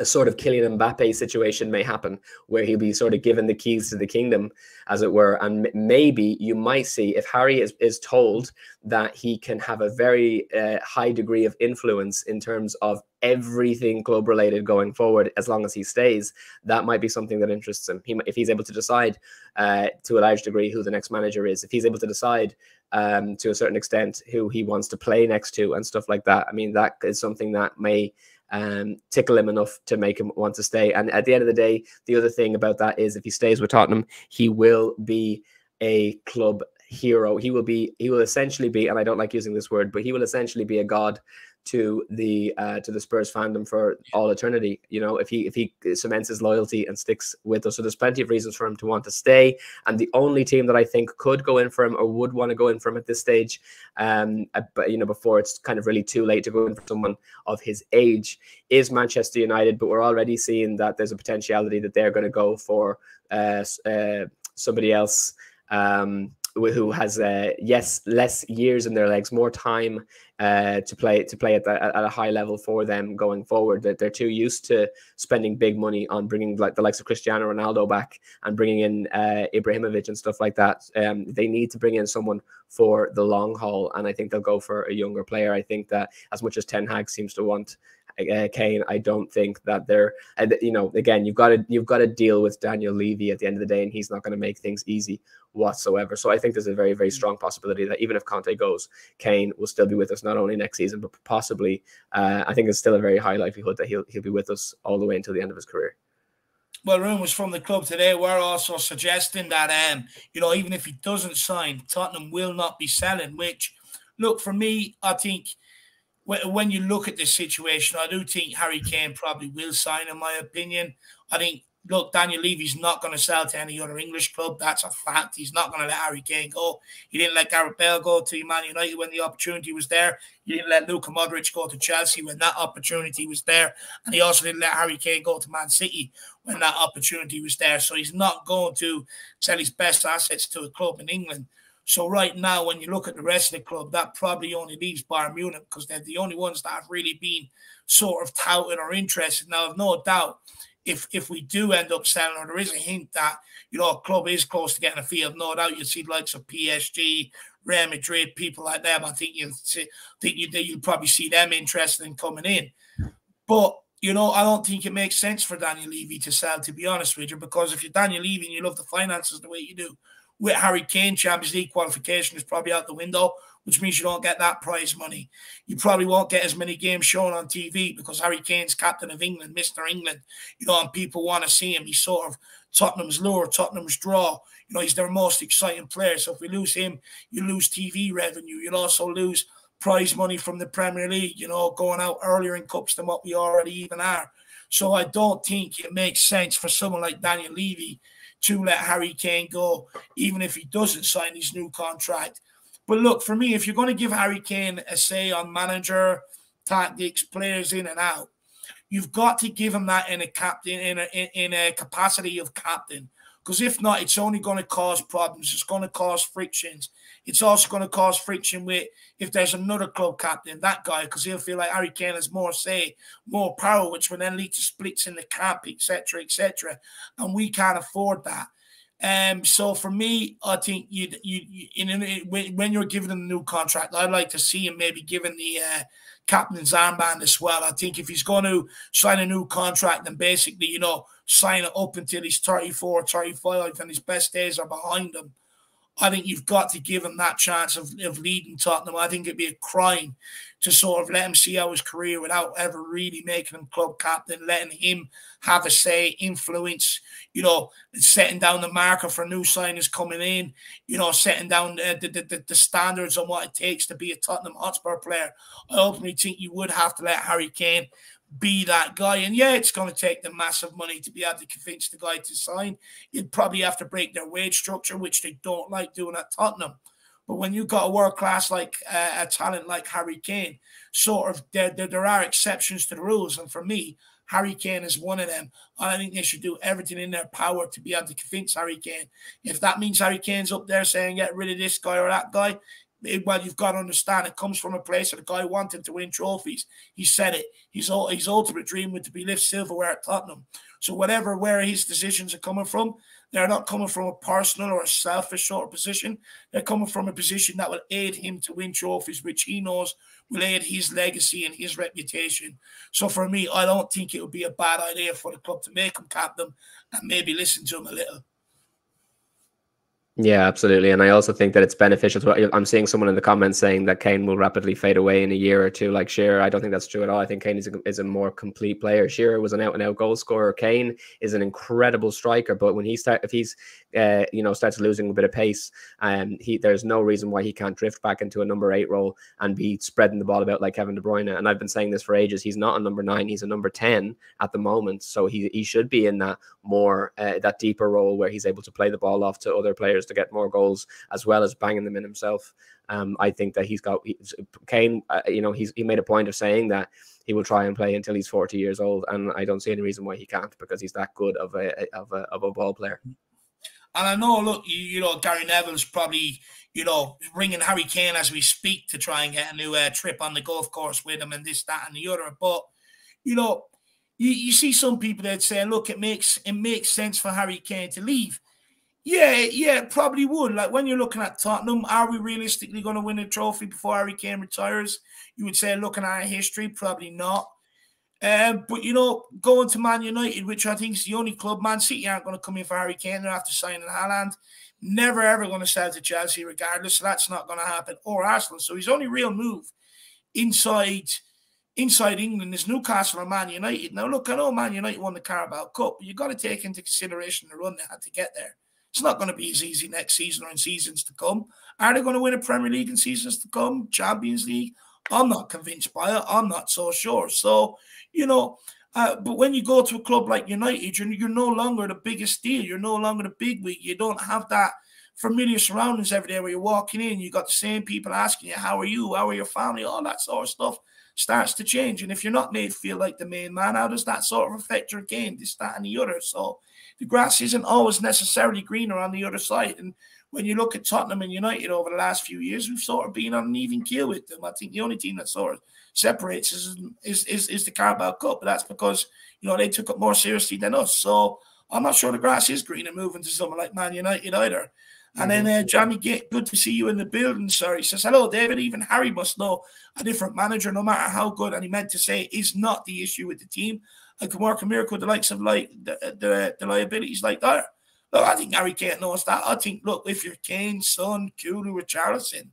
S2: a sort of Kylian Mbappe situation may happen where he'll be sort of given the keys to the kingdom, as it were. And maybe you might see if Harry is, is told that he can have a very uh, high degree of influence in terms of everything club related going forward, as long as he stays, that might be something that interests him. He, if he's able to decide uh, to a large degree who the next manager is, if he's able to decide um, to a certain extent who he wants to play next to and stuff like that, I mean, that is something that may um, tickle him enough to make him want to stay. And at the end of the day, the other thing about that is if he stays with Tottenham, he will be a club hero. He will be, he will essentially be, and I don't like using this word, but he will essentially be a god to the uh, to the Spurs fandom for all eternity. You know, if he if he cements his loyalty and sticks with us, so there's plenty of reasons for him to want to stay. And the only team that I think could go in for him or would want to go in for him at this stage, um, uh, but you know, before it's kind of really too late to go in for someone of his age, is Manchester United. But we're already seeing that there's a potentiality that they're going to go for uh, uh, somebody else. Um, who has uh, yes less years in their legs, more time uh, to play to play at, the, at a high level for them going forward. That they're too used to spending big money on bringing like the likes of Cristiano Ronaldo back and bringing in uh, Ibrahimovic and stuff like that. Um, they need to bring in someone for the long haul, and I think they'll go for a younger player. I think that as much as Ten Hag seems to want uh, Kane. I don't think that they're, you know, again, you've got to you've got to deal with Daniel Levy at the end of the day, and he's not going to make things easy whatsoever. So I think there's a very very strong possibility that even if Conte goes, Kane will still be with us not only next season but possibly. Uh, I think it's still a very high likelihood that he'll he'll be with us all the way until the end of his career.
S1: Well, rumours from the club today were also suggesting that, um, you know, even if he doesn't sign, Tottenham will not be selling. Which, look, for me, I think when you look at this situation, I do think Harry Kane probably will sign, in my opinion. I think, look, Daniel Levy's not going to sell to any other English club. That's a fact. He's not going to let Harry Kane go. He didn't let Gareth Bale go to Man United when the opportunity was there. He didn't let Luka Modric go to Chelsea when that opportunity was there. And he also didn't let Harry Kane go to Man City when that opportunity was there. So he's not going to sell his best assets to a club in England. So right now, when you look at the rest of the club, that probably only leaves Bayern Munich because they're the only ones that have really been sort of touted or interested. Now, I've no doubt if if we do end up selling, or there is a hint that you know a club is close to getting a field, no doubt you'll see likes of PSG, Real Madrid, people like them. I think see, think you you'll probably see them interested in coming in. But you know, I don't think it makes sense for Daniel Levy to sell, to be honest with you, because if you're Daniel Levy and you love the finances the way you do, with Harry Kane, Champions League qualification is probably out the window, which means you don't get that prize money. You probably won't get as many games shown on TV because Harry Kane's captain of England, Mr. England, you know, and people want to see him. He's sort of Tottenham's lure, Tottenham's draw. You know, he's their most exciting player. So if we lose him, you lose TV revenue. You'll also lose prize money from the Premier League, you know, going out earlier in cups than what we already even are. So I don't think it makes sense for someone like Daniel Levy to let Harry Kane go, even if he doesn't sign his new contract. But look, for me, if you're going to give Harry Kane a say on manager, tactics, players in and out, you've got to give him that in a captain, in a in a capacity of captain. Because if not, it's only going to cause problems. It's going to cause frictions. It's also going to cause friction with if there's another club captain, that guy, because he'll feel like Harry Kane has more say, more power, which will then lead to splits in the camp, etc., etc. And we can't afford that. Um, so for me, I think you you, you in, in, when you're him a new contract, I'd like to see him maybe given the uh, captain's armband as well. I think if he's going to sign a new contract, then basically you know sign it up until he's 34, 35, and his best days are behind him. I think you've got to give him that chance of, of leading Tottenham. I think it'd be a crime to sort of let him see out his career without ever really making him club captain, letting him have a say, influence, you know, setting down the marker for new signers coming in, you know, setting down the, the, the, the standards on what it takes to be a Tottenham Hotspur player. I ultimately think you would have to let Harry Kane be that guy. And yeah, it's going to take them massive money to be able to convince the guy to sign. You'd probably have to break their wage structure, which they don't like doing at Tottenham. But when you've got a world class like uh, a talent like Harry Kane, sort of there, there, there are exceptions to the rules. And for me, Harry Kane is one of them. I think they should do everything in their power to be able to convince Harry Kane. If that means Harry Kane's up there saying, get rid of this guy or that guy, well, you've got to understand it comes from a place that the guy wanted to win trophies. He said it. His, his ultimate dream was to be lift silverware at Tottenham. So whatever where his decisions are coming from, they're not coming from a personal or a selfish sort of position. They're coming from a position that will aid him to win trophies, which he knows will aid his legacy and his reputation. So for me, I don't think it would be a bad idea for the club to make him captain and maybe listen to him a little.
S2: Yeah, absolutely. And I also think that it's beneficial to I'm seeing someone in the comments saying that Kane will rapidly fade away in a year or two like Shearer. I don't think that's true at all. I think Kane is a, is a more complete player. Shearer was an out and out goal scorer. Kane is an incredible striker, but when he start if he's uh, you know starts losing a bit of pace, um he there's no reason why he can't drift back into a number 8 role and be spreading the ball about like Kevin De Bruyne. And I've been saying this for ages. He's not a number 9, he's a number 10 at the moment. So he he should be in that more uh, that deeper role where he's able to play the ball off to other players to get more goals as well as banging them in himself. Um, I think that he's got he's, Kane. Uh, you know, he's he made a point of saying that he will try and play until he's forty years old, and I don't see any reason why he can't because he's that good of a of a of a ball player.
S1: And I know, look, you, you know, Gary Neville's probably, you know, ringing Harry Kane as we speak to try and get a new uh, trip on the golf course with him and this, that, and the other. But, you know, you, you see some people that say, look, it makes it makes sense for Harry Kane to leave. Yeah, yeah, probably would. Like when you're looking at Tottenham, are we realistically going to win a trophy before Harry Kane retires? You would say, looking at our history, probably not. Um, but you know, going to Man United, which I think is the only club, Man City aren't going to come in for Harry Kane. After signing Haaland. Never ever going to sell to Chelsea, regardless. So that's not going to happen. Or Arsenal. So his only real move inside inside England is Newcastle or Man United. Now, look, I know Man United won the Carabao Cup, but you've got to take into consideration the run they had to get there. It's not going to be as easy next season or in seasons to come. Are they going to win a Premier League in seasons to come? Champions League? I'm not convinced by it. I'm not so sure. So, you know, uh, but when you go to a club like United, you're, you're no longer the biggest deal. You're no longer the big wig. You don't have that familiar surroundings every day where you're walking in. You got the same people asking you, How are you? How are your family? All that sort of stuff starts to change. And if you're not made feel like the main man, how does that sort of affect your game? This, that, and the other. So the grass isn't always necessarily greener on the other side. And when you look at Tottenham and United over the last few years, we've sort of been on an even keel with them. I think the only team that sort of separates is is, is, is the Carabao Cup, but that's because you know they took it more seriously than us. So I'm not sure the grass is greener moving to someone like Man United either. And then mm-hmm. uh, Johnny, get good to see you in the building, sir. He says, "Hello, David. Even Harry must know a different manager, no matter how good." And he meant to say, "Is not the issue with the team. I can work a miracle with the likes of like the, the, the liabilities like that. Look, I think Harry Kane knows that. I think, look, if you're Kane, Son, Kulu, or Charlton,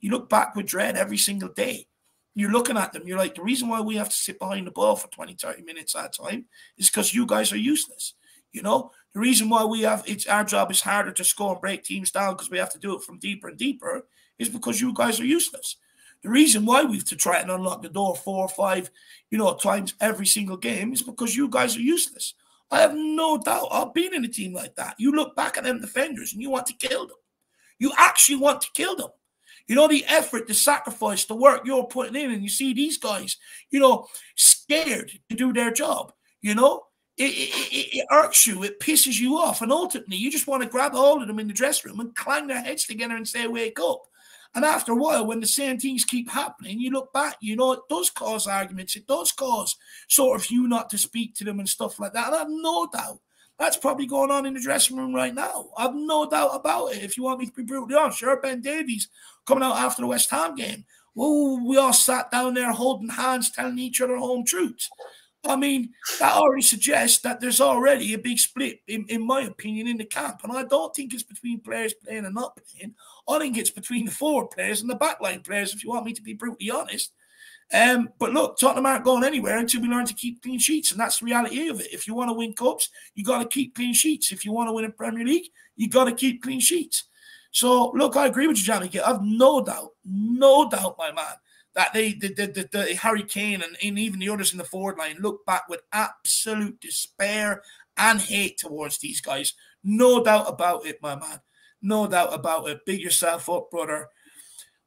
S1: you look back with dread every single day. You're looking at them, you're like, the reason why we have to sit behind the ball for 20, 30 minutes at a time is because you guys are useless. You know, the reason why we have it's our job is harder to score and break teams down because we have to do it from deeper and deeper is because you guys are useless. The reason why we've to try and unlock the door four or five, you know, times every single game is because you guys are useless. I have no doubt. I've been in a team like that. You look back at them defenders and you want to kill them. You actually want to kill them. You know, the effort, the sacrifice, the work you're putting in, and you see these guys, you know, scared to do their job. You know, it, it, it, irks you, it pisses you off, and ultimately you just want to grab hold of them in the dressing room and clang their heads together and say, "Wake up!" And after a while, when the same things keep happening, you look back, you know, it does cause arguments. It does cause sort of you not to speak to them and stuff like that. And I have no doubt that's probably going on in the dressing room right now. I have no doubt about it. If you want me to be brutally honest, sure, Ben Davies coming out after the West Ham game. Well, we all sat down there holding hands, telling each other home truths. I mean, that already suggests that there's already a big split, in, in my opinion, in the camp. And I don't think it's between players playing and not playing. I think it's between the forward players and the backline players, if you want me to be brutally honest. Um, but look, Tottenham aren't going anywhere until we learn to keep clean sheets, and that's the reality of it. If you want to win cups, you got to keep clean sheets. If you want to win a Premier League, you got to keep clean sheets. So, look, I agree with you, Johnny. I've no doubt, no doubt, my man, that they, the, the, the, Harry Kane and, and even the others in the forward line look back with absolute despair and hate towards these guys. No doubt about it, my man. No doubt about it. Big yourself up, brother.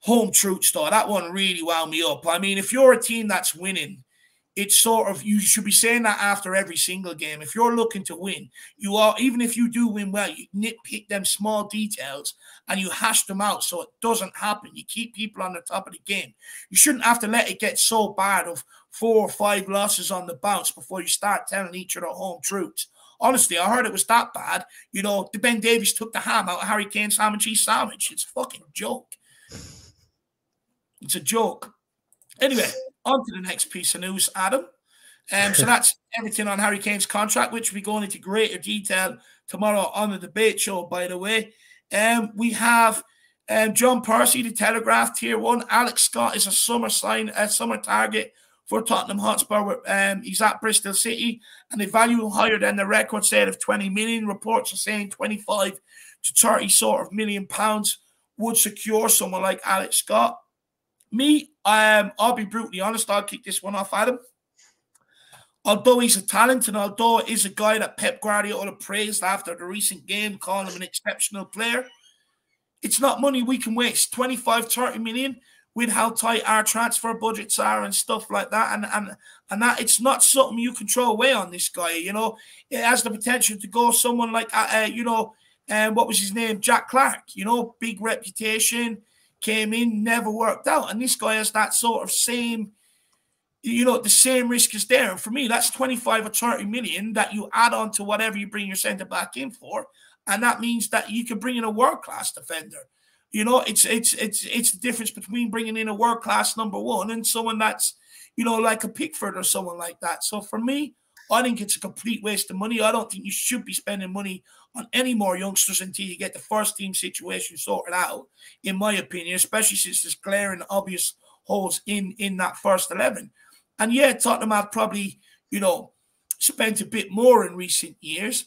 S1: Home truth store. That one really wound me up. I mean, if you're a team that's winning, it's sort of you should be saying that after every single game. If you're looking to win, you are even if you do win well, you nitpick them small details and you hash them out so it doesn't happen. You keep people on the top of the game. You shouldn't have to let it get so bad of four or five losses on the bounce before you start telling each other home truths. Honestly, I heard it was that bad. You know, the Ben Davies took the ham out of Harry Kane's ham and cheese sandwich. It's a fucking joke. It's a joke. Anyway, on to the next piece of news, Adam. Um, so that's everything on Harry Kane's contract, which we go into greater detail tomorrow on the debate show, by the way. Um, we have um, John Percy, the Telegraph, Tier 1. Alex Scott is a summer sign, a summer target for Tottenham Hotspur. Um, he's at Bristol City, and they value higher than the record set of 20 million. Reports are saying 25 to 30 sort of million pounds would secure someone like Alex Scott. Me, um, I'll be brutally honest, I'll kick this one off Adam. Although he's a talent and although he's a guy that Pep Guardiola praised after the recent game, calling him an exceptional player, it's not money we can waste. 25, 30 million with how tight our transfer budgets are and stuff like that. And and and that it's not something you can throw away on this guy. You know, it has the potential to go someone like uh, uh, you know and what was his name? Jack Clarke. You know, big reputation, came in, never worked out. And this guy has that sort of same, you know, the same risk as there. And for me, that's 25 or 30 million that you add on to whatever you bring your centre back in for. And that means that you can bring in a world class defender. You know, it's it's it's it's the difference between bringing in a world class number one and someone that's, you know, like a Pickford or someone like that. So for me, I think it's a complete waste of money. I don't think you should be spending money on any more youngsters until you get the first team situation sorted out, in my opinion, especially since there's glaring obvious holes in in that first 11. And yeah, Tottenham have probably, you know, spent a bit more in recent years,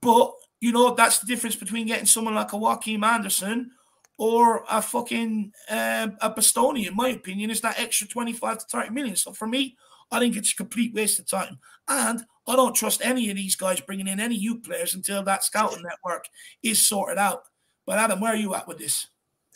S1: but, you know, that's the difference between getting someone like a Joachim Andersen or a fucking uh, a Bastoni, in my opinion, is that extra 25 to 30 million. So for me, I think it's a complete waste of time. And I don't trust any of these guys bringing in any youth players until that scouting network is sorted out. But Adam, where are you at with this?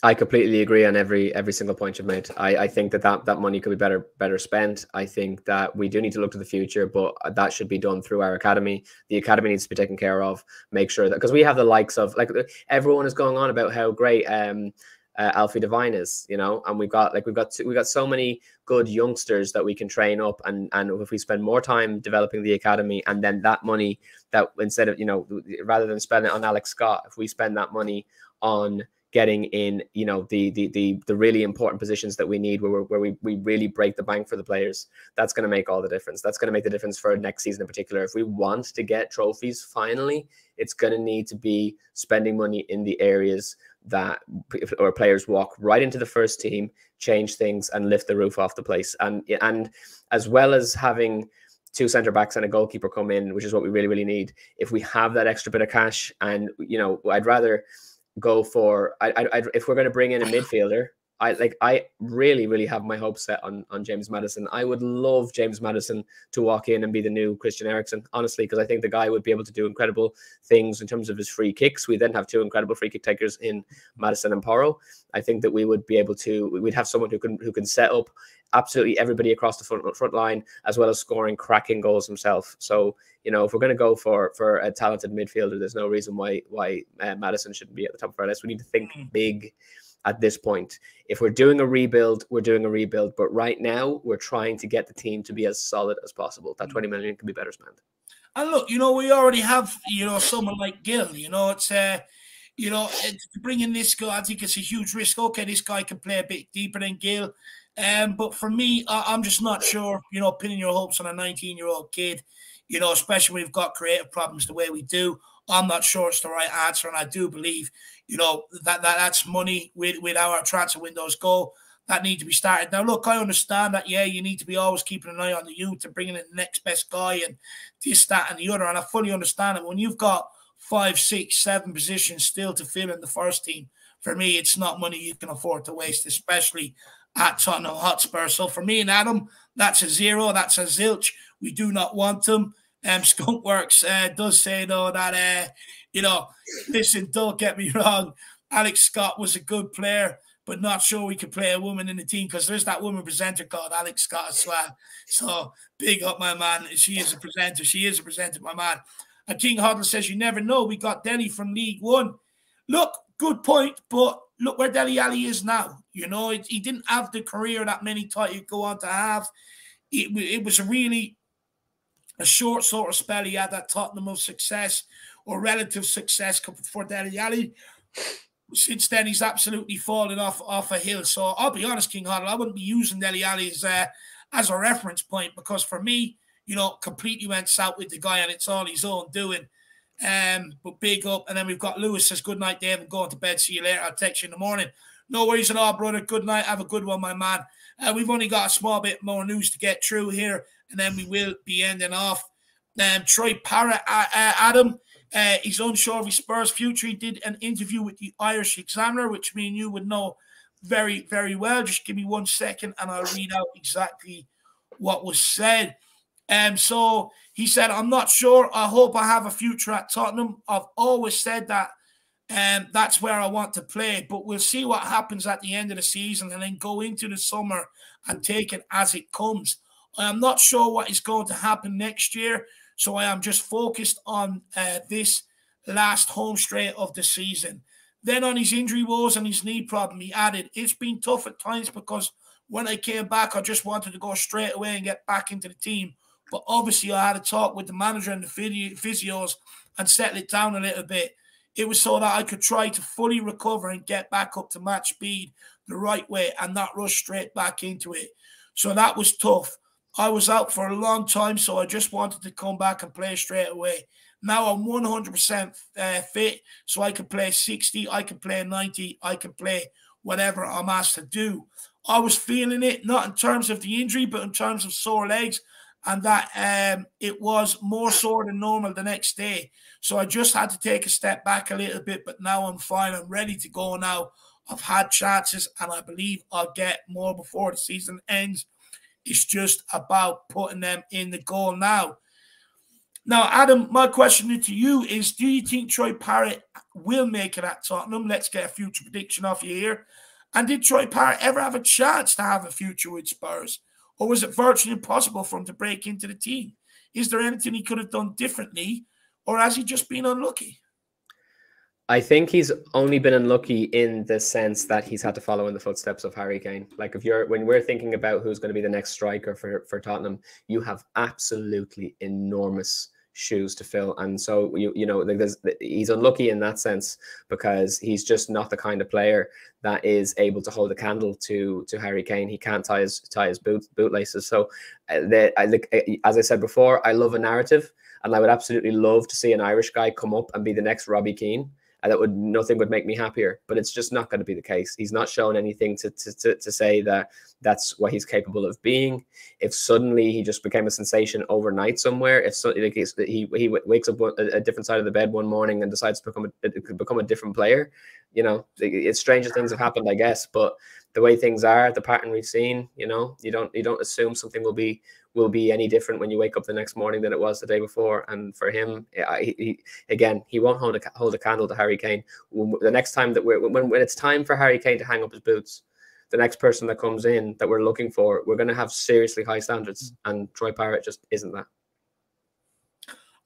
S2: I completely agree on every every single point you've made. I, I think that, that that money could be better better spent. I think that we do need to look to the future, but that should be done through our academy. The academy needs to be taken care of. Make sure that because we have the likes of like everyone is going on about how great um uh, Alfie Devine is, you know, and we've got like we've got we've got so many good youngsters that we can train up, and and if we spend more time developing the academy, and then that money that instead of you know rather than spend it on Alex Scott, if we spend that money on getting in, you know, the the the the really important positions that we need, where where we we really break the bank for the players. That's going to make all the difference. That's going to make the difference for next season in particular. If we want to get trophies, finally, it's going to need to be spending money in the areas that or players walk right into the first team, change things, and lift the roof off the place. And and as well as having two centre backs and a goalkeeper come in, which is what we really really need. If we have that extra bit of cash, and you know, I'd rather go for I, I, I if we're going to bring in a midfielder, I like I really really have my hopes set on on James Maddison. I would love James Maddison to walk in and be the new Christian Eriksen, honestly, because I think the guy would be able to do incredible things in terms of his free kicks. We then have two incredible free kick takers in Maddison and Porro. I think that we would be able to we'd have someone who can who can set up absolutely everybody across the front front line as well as scoring cracking goals himself. So you know if we're going to go for for a talented midfielder, there's no reason why why uh, Maddison shouldn't be at the top of our list. We need to think mm. big at this point. If we're doing a rebuild, we're doing a rebuild. But right now, we're trying to get the team to be as solid as possible. That 20 million can be better spent.
S1: And look, you know, we already have, you know, someone like Gil. You know, it's uh, you know, to bring this guy, I think it's a huge risk. Okay, this guy can play a bit deeper than Gil. Um, but for me, I, am just not sure, you know, pinning your hopes on a 19 year old kid, you know, especially when we've got creative problems the way we do. I'm not sure it's the right answer. And I do believe, you know, that, that that's money with, with our transfer windows go that need to be started. Now, look, I understand that, yeah, you need to be always keeping an eye on the youth and bringing in the next best guy and this, that, and the other. And I fully understand it. When you've got five, six, seven positions still to fill in the first team, for me, it's not money you can afford to waste, especially at Tottenham Hotspur. So for me and Adam, that's a zero. That's a zilch. We do not want them. Um, Skunkworks uh, does say though that uh, you know, listen, don't get me wrong. Alex Scott was a good player, but not sure we could play a woman in the team because there's that woman presenter called Alex Scott as well. So big up, my man. She is a presenter. She is a presenter, my man. And King Hoddle says, You never know. We got Dele from League One. Look, good point, but look where Dele Alli is now. You know, it, he didn't have the career that many thought he'd go on to have. It, it was really a short sort of spell he had at Tottenham of success or relative success for Dele Alli. Since then, he's absolutely fallen off off a hill. So I'll be honest, King Hoddle, I wouldn't be using Dele Alli as, uh, as a reference point because for me, you know, completely went south with the guy and it's all his own doing. Um, but big up. And then we've got Lewis says, Good night, Dave. I'm going to bed. See you later. I'll text you in the morning. No worries at all, brother. Good night. Have a good one, my man. Uh, we've only got a small bit more news to get through here, and then we will be ending off. Um, Troy Parrott, uh, uh, Adam, uh, he's unsure of his Spurs future. He did an interview with the Irish Examiner, which me and you would know very, very well. Just give me one second, and I'll read out exactly what was said. Um, so he said, I'm not sure. I hope I have a future at Tottenham. I've always said that um, that's where I want to play, but we'll see what happens at the end of the season and then go into the summer and take it as it comes. I am not sure what is going to happen next year, so I am just focused on uh, this last home straight of the season. Then on his injury woes and his knee problem, he added, It's been tough at times because when I came back, I just wanted to go straight away and get back into the team. But obviously, I had a talk with the manager and the physios and settle it down a little bit. It was so that I could try to fully recover and get back up to match speed the right way and not rush straight back into it. So that was tough. I was out for a long time, so I just wanted to come back and play straight away. Now I'm 100% uh, fit, so I can play 60, I can play 90, I can play whatever I'm asked to do. I was feeling it, not in terms of the injury, but in terms of sore legs, and that um, it was more sore than normal the next day. So I just had to take a step back a little bit, but now I'm fine. I'm ready to go now. I've had chances, and I believe I'll get more before the season ends. It's just about putting them in the goal now. Now, Adam, my question to you is Do you think Troy Parrott will make it at Tottenham? Let's get a future prediction off you here. And did Troy Parrott ever have a chance to have a future with Spurs? Or was it virtually impossible for him to break into the team? Is there anything he could have done differently? Or has he just been unlucky?
S2: I think he's only been unlucky in the sense that he's had to follow in the footsteps of Harry Kane. Like if you're when we're thinking about who's going to be the next striker for for Tottenham, you have absolutely enormous shoes to fill. And so you you know he's unlucky in that sense because he's just not the kind of player that is able to hold a candle to to Harry Kane. He can't tie his tie his boot bootlaces. So uh, I, uh, as I said before, I love a narrative, and I would absolutely love to see an Irish guy come up and be the next Robbie Keane that would nothing would make me happier. But it's just not going to be the case. He's not shown anything to, to, to, to say that that's what he's capable of being. If suddenly he just became a sensation overnight somewhere, if so, like he he wakes up a, a, different side of the bed one morning and decides to become a, become a different player, you know, it's stranger things have happened, I guess. But the way things are, the pattern we've seen, you know, you don't you don't assume something will be will be any different when you wake up the next morning than it was the day before. And for him, he, he, again, he won't hold a hold a candle to Harry Kane. The next time that we're when when it's time for Harry Kane to hang up his boots, the next person that comes in that we're looking for, we're going to have seriously high standards, mm. and Troy Parrott just isn't that.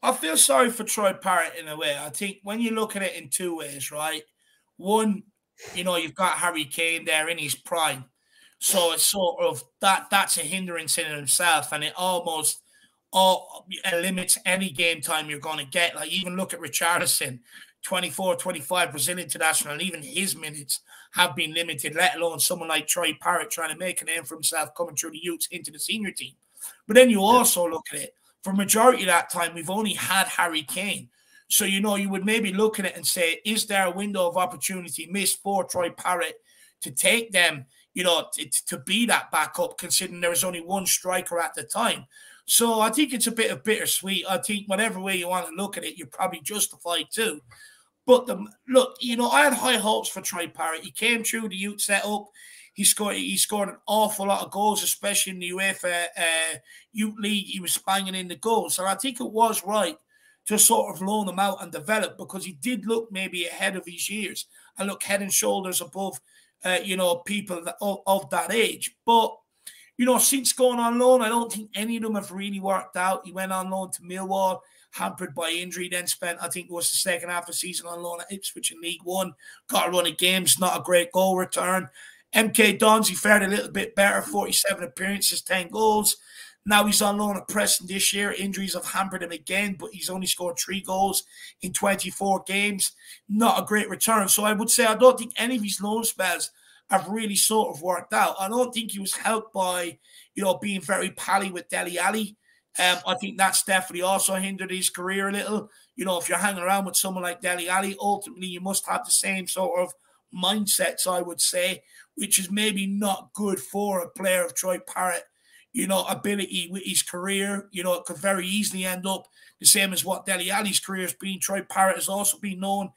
S1: I feel sorry for Troy Parrott in a way. I think when you look at it in two ways, right? One, you know, you've got Harry Kane there in his prime so it's sort of that that's a hindrance in itself, and it almost all limits any game time you're going to get. Like even look at Richarlison, 24, 25 Brazil international, and even his minutes have been limited, let alone someone like Troy Parrott trying to make a name for himself coming through the youths into the senior team. But then you also look at it, for majority of that time, we've only had Harry Kane. So, you know, you would maybe look at it and say, is there a window of opportunity missed for Troy Parrott to take them you know, to, to be that backup, considering there was only one striker at the time. So I think it's a bit of bittersweet. I think whatever way you want to look at it, you're probably justified too. But the look, you know, I had high hopes for Troy Parrott. He came through the youth setup. He scored. He scored an awful lot of goals, especially in the UEFA uh, Youth League. He was banging in the goals, and I think it was right to sort of loan him out and develop because he did look maybe ahead of his years and look head and shoulders above uh, you know, people that, of, of, that age. But, you know, since going on loan, I don't think any of them have really worked out. He went on loan to Millwall, hampered by injury, then spent, I think it was the second half of the season on loan at Ipswich in League One. Got a run of games, not a great goal return. MK Dons, he fared a little bit better, 47 appearances, 10 goals. Now he's on loan at Preston this year. Injuries have hampered him again, but he's only scored three goals in 24 games. Not a great return. So I would say I don't think any of his loan spells have really sort of worked out. I don't think he was helped by, you know, being very pally with Dele Alli. Um, I think that's definitely also hindered his career a little. You know, if you're hanging around with someone like Dele Alli, ultimately you must have the same sort of mindsets, I would say, which is maybe not good for a player of Troy Parrott you know, ability with his career. You know, it could very easily end up the same as what Dele Alli's career has been. Troy Parrott has also been known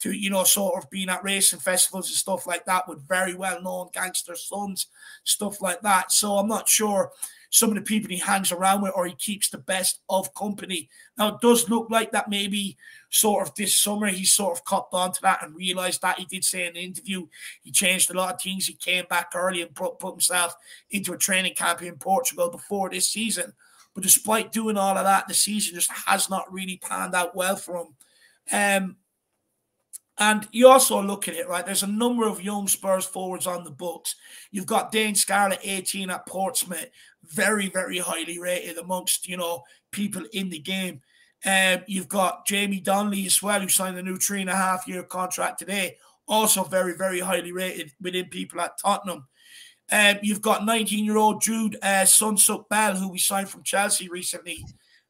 S1: to, you know, sort of being at racing festivals and stuff like that with very well known gangster sons, stuff like that. So I'm not sure some of the people he hangs around with or he keeps the best of company. Now, it does look like that maybe sort of this summer he sort of copped onto that and realized that. He did say in the interview he changed a lot of things. He came back early and put, put himself into a training camp in Portugal before this season. But despite doing all of that, the season just has not really panned out well for him. Um, and you also look at it, right? There's a number of young Spurs forwards on the books. You've got Dane Scarlett, 18 at Portsmouth, very, very highly rated amongst, you know, people in the game. Um, you've got Jamie Donnelly as well, who signed a new three and a half year contract today. Also very, very highly rated within people at Tottenham. Um, you've got 19 year old Jude uh, Soonsup-Bell, who we signed from Chelsea recently.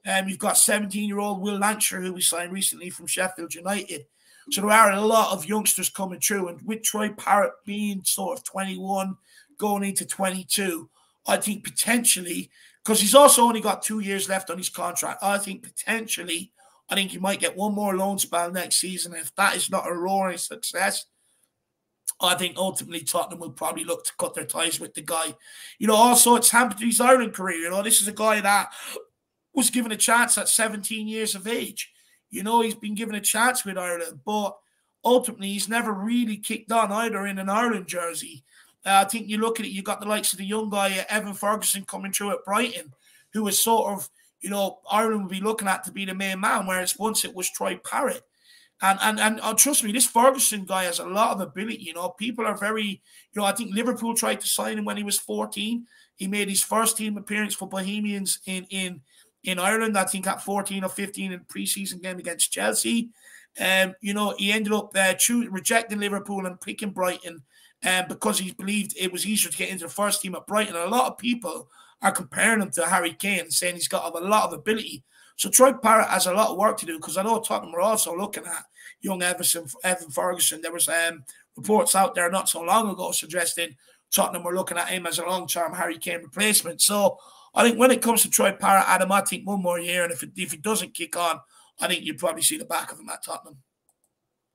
S1: Um, you've got 17 year old Will Lankshear, who we signed recently from Sheffield United. So there are a lot of youngsters coming through. And with Troy Parrott being sort of 21, going into 22, I think potentially, because he's also only got two years left on his contract, I think potentially, I think he might get one more loan spell next season. If that is not a roaring success, I think ultimately Tottenham will probably look to cut their ties with the guy. You know, also it's hampered his Ireland career. You know, this is a guy that was given a chance at 17 years of age. You know, he's been given a chance with Ireland, but ultimately he's never really kicked on either in an Ireland jersey. Uh, I think you look at it, you got the likes of the young guy, uh, Evan Ferguson, coming through at Brighton, who was sort of, you know, Ireland would be looking at to be the main man, whereas once it was Troy Parrott. And and and uh, trust me, this Ferguson guy has a lot of ability. You know, people are very, you know, I think Liverpool tried to sign him when he was 14. He made his first team appearance for Bohemians in in in Ireland, I think at 14 or 15 in preseason game against Chelsea. Um, you know, he ended up uh, choosing, rejecting Liverpool and picking Brighton um, because he believed it was easier to get into the first team at Brighton. And a lot of people are comparing him to Harry Kane, saying he's got a lot of ability. So Troy Parrott has a lot of work to do because I know Tottenham were also looking at young Everson, Evan Ferguson. There was um, reports out there not so long ago suggesting Tottenham were looking at him as a long-term Harry Kane replacement. So I think when it comes to Troy Parrott, Adam, I think one more year, and if it, if it doesn't kick on, I think you'd probably see the back of him at Tottenham.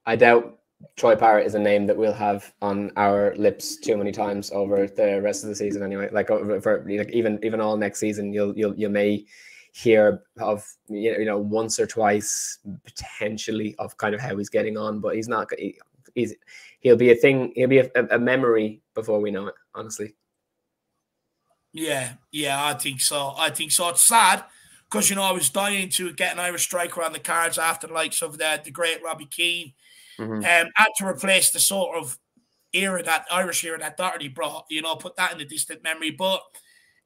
S2: I doubt Troy Parrott is a name that we'll have on our lips too many times over the rest of the season. Anyway, like for like even even all next season, you'll you'll you may hear of you know once or twice potentially of kind of how he's getting on, but he's not. He, he's he'll be a thing. He'll be a, a memory before we know it. Honestly.
S1: Yeah, yeah, I think so. I think so. It's sad because you know I was dying to get an Irish striker on the cards after the likes of the, the great Robbie Keane, mm-hmm. um, and to replace the sort of era that Irish era that Doherty brought. You know, put that in the distant memory, but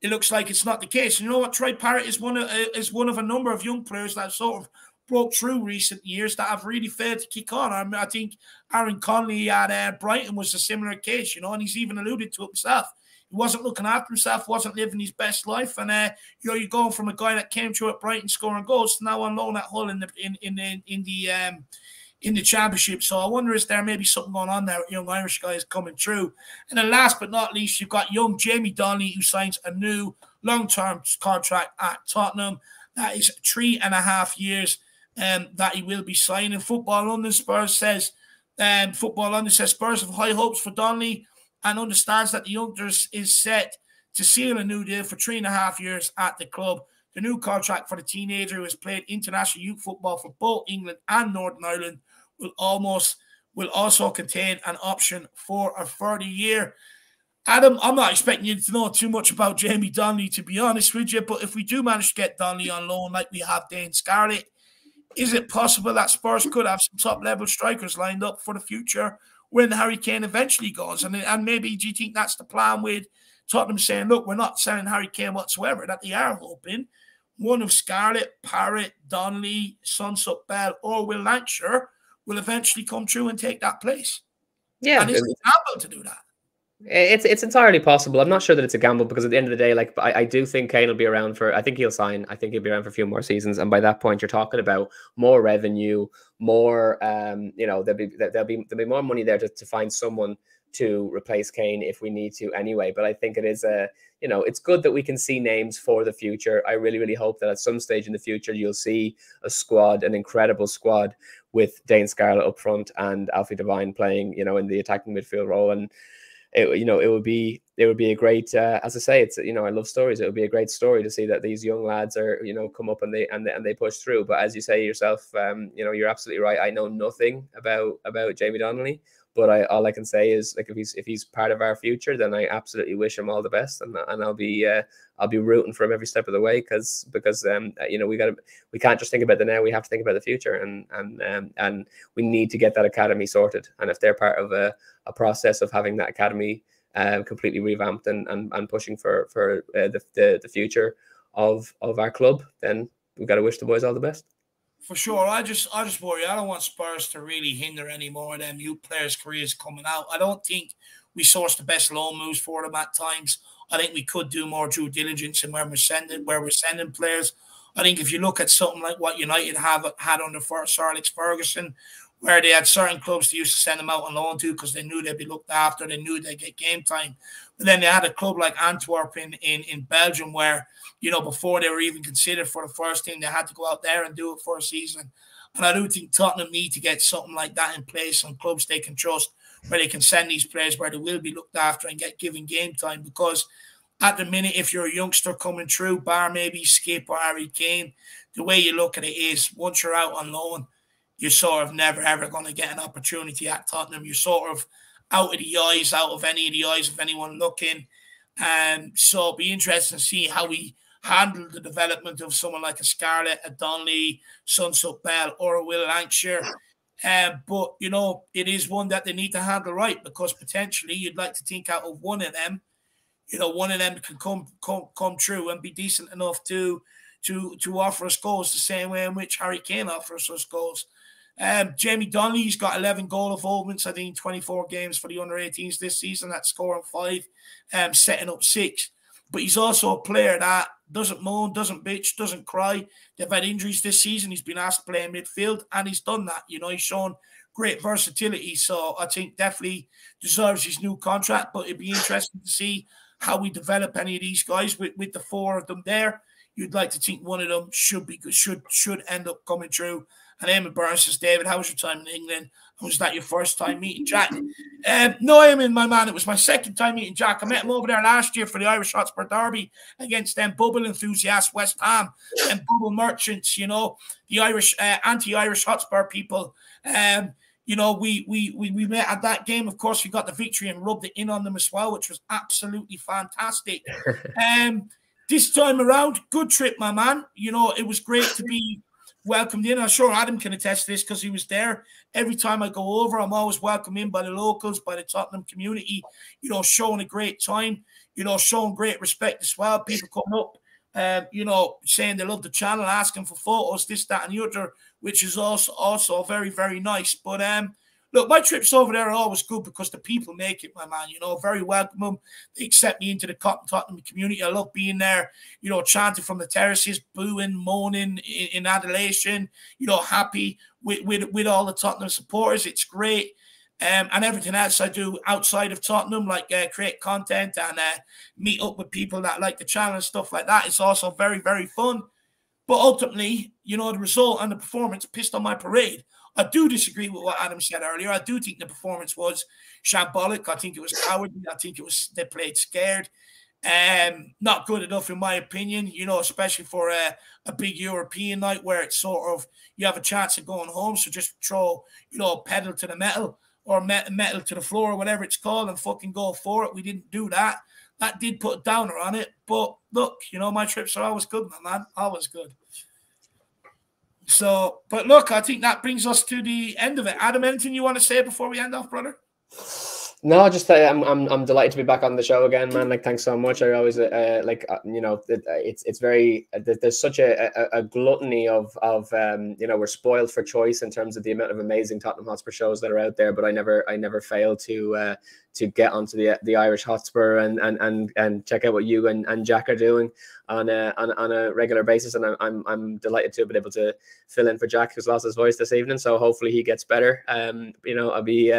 S1: it looks like it's not the case. You know what? Troy Parrott is one of uh, is one of a number of young players that sort of broke through recent years that have really failed to kick on. I, mean, I think Aaron Connolly at uh, Brighton was a similar case, you know, and he's even alluded to himself he wasn't looking after himself, wasn't living his best life. And uh, you know, you're going from a guy that came through at Brighton scoring goals to now on loan at Hull in the in in the in the um, in the championship. So I wonder is there maybe something going on there young Irish guys coming through. And then last but not least, you've got young Jamie Donnelly who signs a new long-term contract at Tottenham. That is three and a half years um, that he will be signing. Football London Spurs says um, Football London says Spurs have high hopes for Donnelly and understands that the youngsters is set to seal a new deal for three and a half years at the club. The new contract for the teenager who has played international youth football for both England and Northern Ireland will almost will also contain an option for a further year. Adam, I'm not expecting you to know too much about Jamie Donnelly, to be honest with you, but if we do manage to get Donnelly on loan like we have Dane Scarlett, is it possible that Spurs could have some top level strikers lined up for the future when Harry Kane eventually goes. And, and maybe do you think that's the plan with Tottenham saying, look, we're not selling Harry Kane whatsoever, that they are hoping one of Scarlett, Parrott, Donnelly, Soonsup-Bell, or Will Lankshear will eventually come through and take that place.
S2: Yeah.
S1: And it's a gamble to do that.
S2: It's it's entirely possible. I'm not sure that it's a gamble because at the end of the day, like I, I do think Kane will be around for. I think he'll sign. I think he'll be around for a few more seasons, and by that point, you're talking about more revenue, more. Um, you know, there'll be there'll be there'll be more money there to, to find someone to replace Kane if we need to anyway. But I think it is a you know it's good that we can see names for the future. I really really hope that at some stage in the future you'll see a squad, an incredible squad with Dane Scarlett up front and Alfie Devine playing you know in the attacking midfield role and it, you know, it would be it would be a great, uh, as I say, it's you know, I love stories. It would be a great story to see that these young lads are, you know, come up and they and they, and they push through. But as you say yourself, um, you know, you're absolutely right. I know nothing about about Jamie Donnelly, But I all I can say is like if he's if he's part of our future, then I absolutely wish him all the best, and and I'll be uh, I'll be rooting for him every step of the way because because um you know we got to we can't just think about the now, we have to think about the future, and and um, and we need to get that academy sorted. And if they're part of a, a process of having that academy uh, completely revamped and, and and pushing for for uh, the, the the future of of our club, then we've got to wish the boys all the best.
S1: For sure, I just I just worry. I don't want Spurs to really hinder any more of them youth players' careers coming out. I don't think we source the best loan moves for them at times. I think we could do more due diligence in where we're sending where we're sending players. I think if you look at something like what United have had under Sir Alex Ferguson, where they had certain clubs they used to send them out on loan to because they knew they'd be looked after, they knew they'd get game time. But then they had a club like Antwerp in, in, in Belgium where, you know, before they were even considered for the first team, they had to go out there and do it for a season. And I do think Tottenham need to get something like that in place, some clubs they can trust where they can send these players where they will be looked after and get given game time. Because at the minute, if you're a youngster coming through, bar maybe Skipp or Harry Kane, the way you look at it is once you're out on loan, you're sort of never ever going to get an opportunity at Tottenham. You're sort of out of the eyes, out of any of the eyes of anyone looking. And so it'll be interesting to see how we handle the development of someone like a Scarlett, a Donnelly, Soonsup-Bell, or a Will Lankshear. Um, but you know, it is one that they need to handle right because potentially you'd like to think out of one of them, you know, one of them can come come come true and be decent enough to to to offer us goals the same way in which Harry Kane offers us goals. Um, Jamie Donnelly's got 11 goal involvements, I think, 24 games for the under 18s this season. That's scoring five, um, setting up six. But he's also a player that doesn't moan, doesn't bitch, doesn't cry. They've had injuries this season. He's been asked to play in midfield, and he's done that. You know, he's shown great versatility. So I think definitely deserves his new contract. But it'd be interesting to see how we develop any of these guys with, with the four of them there. You'd like to think one of them should be should should end up coming through and Eamon Burns says, David, how was your time in England? Was that your first time meeting Jack? Um, no, Eamon, my man, it was my second time meeting Jack. I met him over there last year for the Irish Hotspur Derby against them bubble enthusiasts, West Ham, and bubble merchants, you know, the Irish, uh, anti-Irish Hotspur people. Um, you know, we, we we we met at that game. Of course, we got the victory and rubbed it in on them as well, which was absolutely fantastic. um, this time around, good trip, my man. You know, it was great to be welcomed in. I'm sure Adam can attest to this because he was there. Every time I go over, I'm always welcomed in by the locals, by the Tottenham community, you know, showing a great time, you know, showing great respect as well. People coming up, um, you know, saying they love the channel, asking for photos, this, that, and the other, which is also also very, very nice. But um, look, my trips over there are always good because the people make it, my man. You know, very welcome. They accept me into the Tottenham community. I love being there, you know, chanting from the terraces, booing, moaning in, in adulation, you know, happy with, with, with all the Tottenham supporters. It's great. Um, and everything else I do outside of Tottenham, like uh, create content and uh, meet up with people that like the channel and stuff like that. It's also very, very fun. But ultimately, you know, the result and the performance pissed on my parade. I do disagree with what Adam said earlier. I do think the performance was shambolic. I think it was cowardly. I think it was they played scared. Um, not good enough in my opinion. You know, especially for a, a big European night where it's sort of you have a chance of going home. So just throw you know pedal to the metal or metal to the floor or whatever it's called and fucking go for it. We didn't do that. That did put a downer on it. But look, you know, my trips are always good, my man. Always good. So, but look, I think that brings us to the end of it. Adam, anything you want to say before we end off, brother?
S2: No, just uh, I'm I'm I'm delighted to be back on the show again, man. Like, thanks so much. I always uh, like uh, you know it, it's it's very uh, there's such a, a, a, gluttony of of um you know we're spoiled for choice in terms of the amount of amazing Tottenham Hotspur shows that are out there. But I never I never fail to to get onto the the Irish Hotspur and and and and check out what you and, and Jack are doing on a on, on a regular basis. And I'm, I'm I'm delighted to be able to fill in for Jack who's lost his voice this evening. So hopefully he gets better. Um, you know, I'll be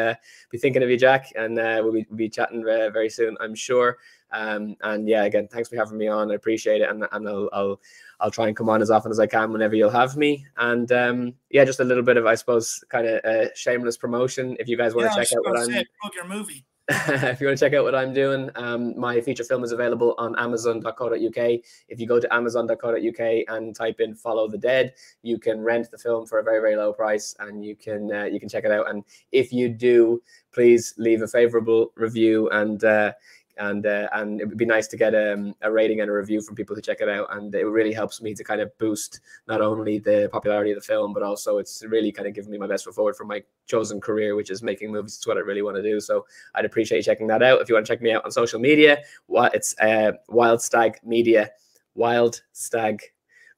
S2: be thinking of you, Jack, and uh, we'll be be chatting uh, very soon, I'm sure. Um, and yeah, again, thanks for having me on. I appreciate it, and and I'll I'll I'll try and come on as often as I can whenever you'll have me. And um, yeah, just a little bit of I suppose kind of uh, shameless promotion if you guys want to check out what I'm.
S1: Plug your movie
S2: if you want to check out what I'm doing, um, my feature film is available on Amazon.co.uk. If you go to Amazon.co.uk and type in "Follow the Dead," you can rent the film for a very very low price, and you can uh, you can check it out. And if you do, please leave a favorable review and. Uh, and uh, and it would be nice to get um, a rating and a review from people who check it out and it really helps me to kind of boost not only the popularity of the film but also it's really kind of giving me my best foot forward for my chosen career which is making movies. It's what i really want to do. So i'd appreciate you checking that out. If you want to check me out on social media what it's uh, wild stag media. Wild stag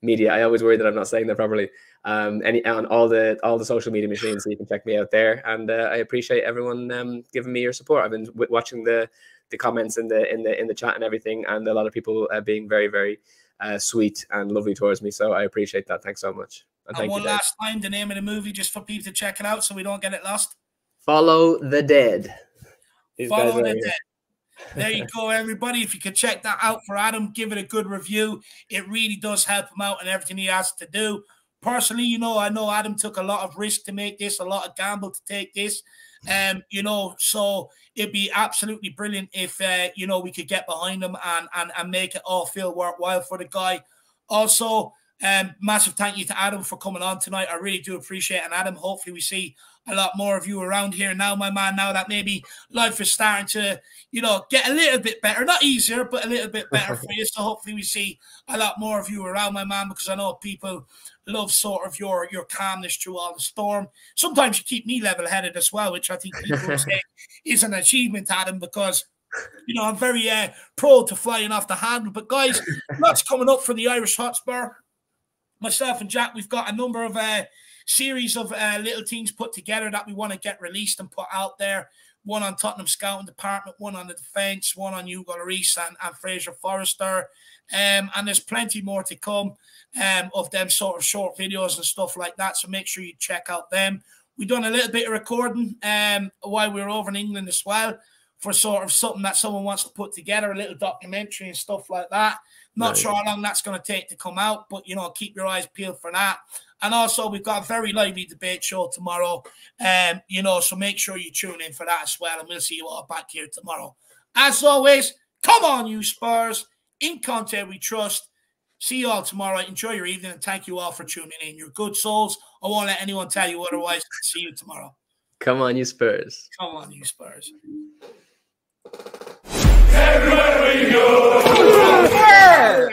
S2: media. I always worry that i'm not saying that properly. Um, any on all the all the social media machines, so you can check me out there. And uh, I appreciate everyone um, giving me your support. I've been w- watching the the comments in the in the in the chat and everything, and a lot of people uh, being very very uh, sweet and lovely towards me. So I appreciate that. Thanks so much.
S1: And, and one you, last time, the name of the movie, just for people to check it out, so we don't get it lost.
S2: Follow the Dead.
S1: These Follow the Dead. There you go, everybody. If you could check that out for Adam, give it a good review. It really does help him out and everything he has to do. Personally, you know, I know Adam took a lot of risk to make this, a lot of gamble to take this. Um, you know, so it'd be absolutely brilliant if uh, you know we could get behind him and and and make it all feel worthwhile for the guy. Also, um, massive thank you to Adam for coming on tonight. I really do appreciate it. And Adam, hopefully we see a lot more of you around here now, my man. Now that maybe life is starting to, you know, get a little bit better, not easier, but a little bit better for you. So hopefully we see a lot more of you around, my man, because I know people love sort of your your calmness through all the storm. Sometimes you keep me level headed as well, which I think people say is an achievement, Adam, because you know I'm very uh, pro to flying off the handle. But guys, lots coming up for the Irish Hotspur. Myself and Jack, we've got a number of uh, series of uh, little teams put together that we want to get released and put out there. One on Tottenham Scouting Department, one on the defence, one on Hugo Lloris and, and Fraser Forster. Um, and there's plenty more to come um, of them sort of short videos and stuff like that. So make sure you check out them. We've done a little bit of recording um, while we were over in England as well for sort of something that someone wants to put together, a little documentary and stuff like that. Not right. sure how long that's going to take to come out, but you know, keep your eyes peeled for that. And also, we've got a very lively debate show tomorrow. Um, you know, so make sure you tune in for that as well. And we'll see you all back here tomorrow. As always, come on, you Spurs. In content, we trust. See you all tomorrow. Enjoy your evening and thank you all for tuning in. You're good souls. I won't let anyone tell you otherwise. See you tomorrow.
S2: Come on, you Spurs.
S1: Come on, you Spurs. Everywhere we go. Yeah.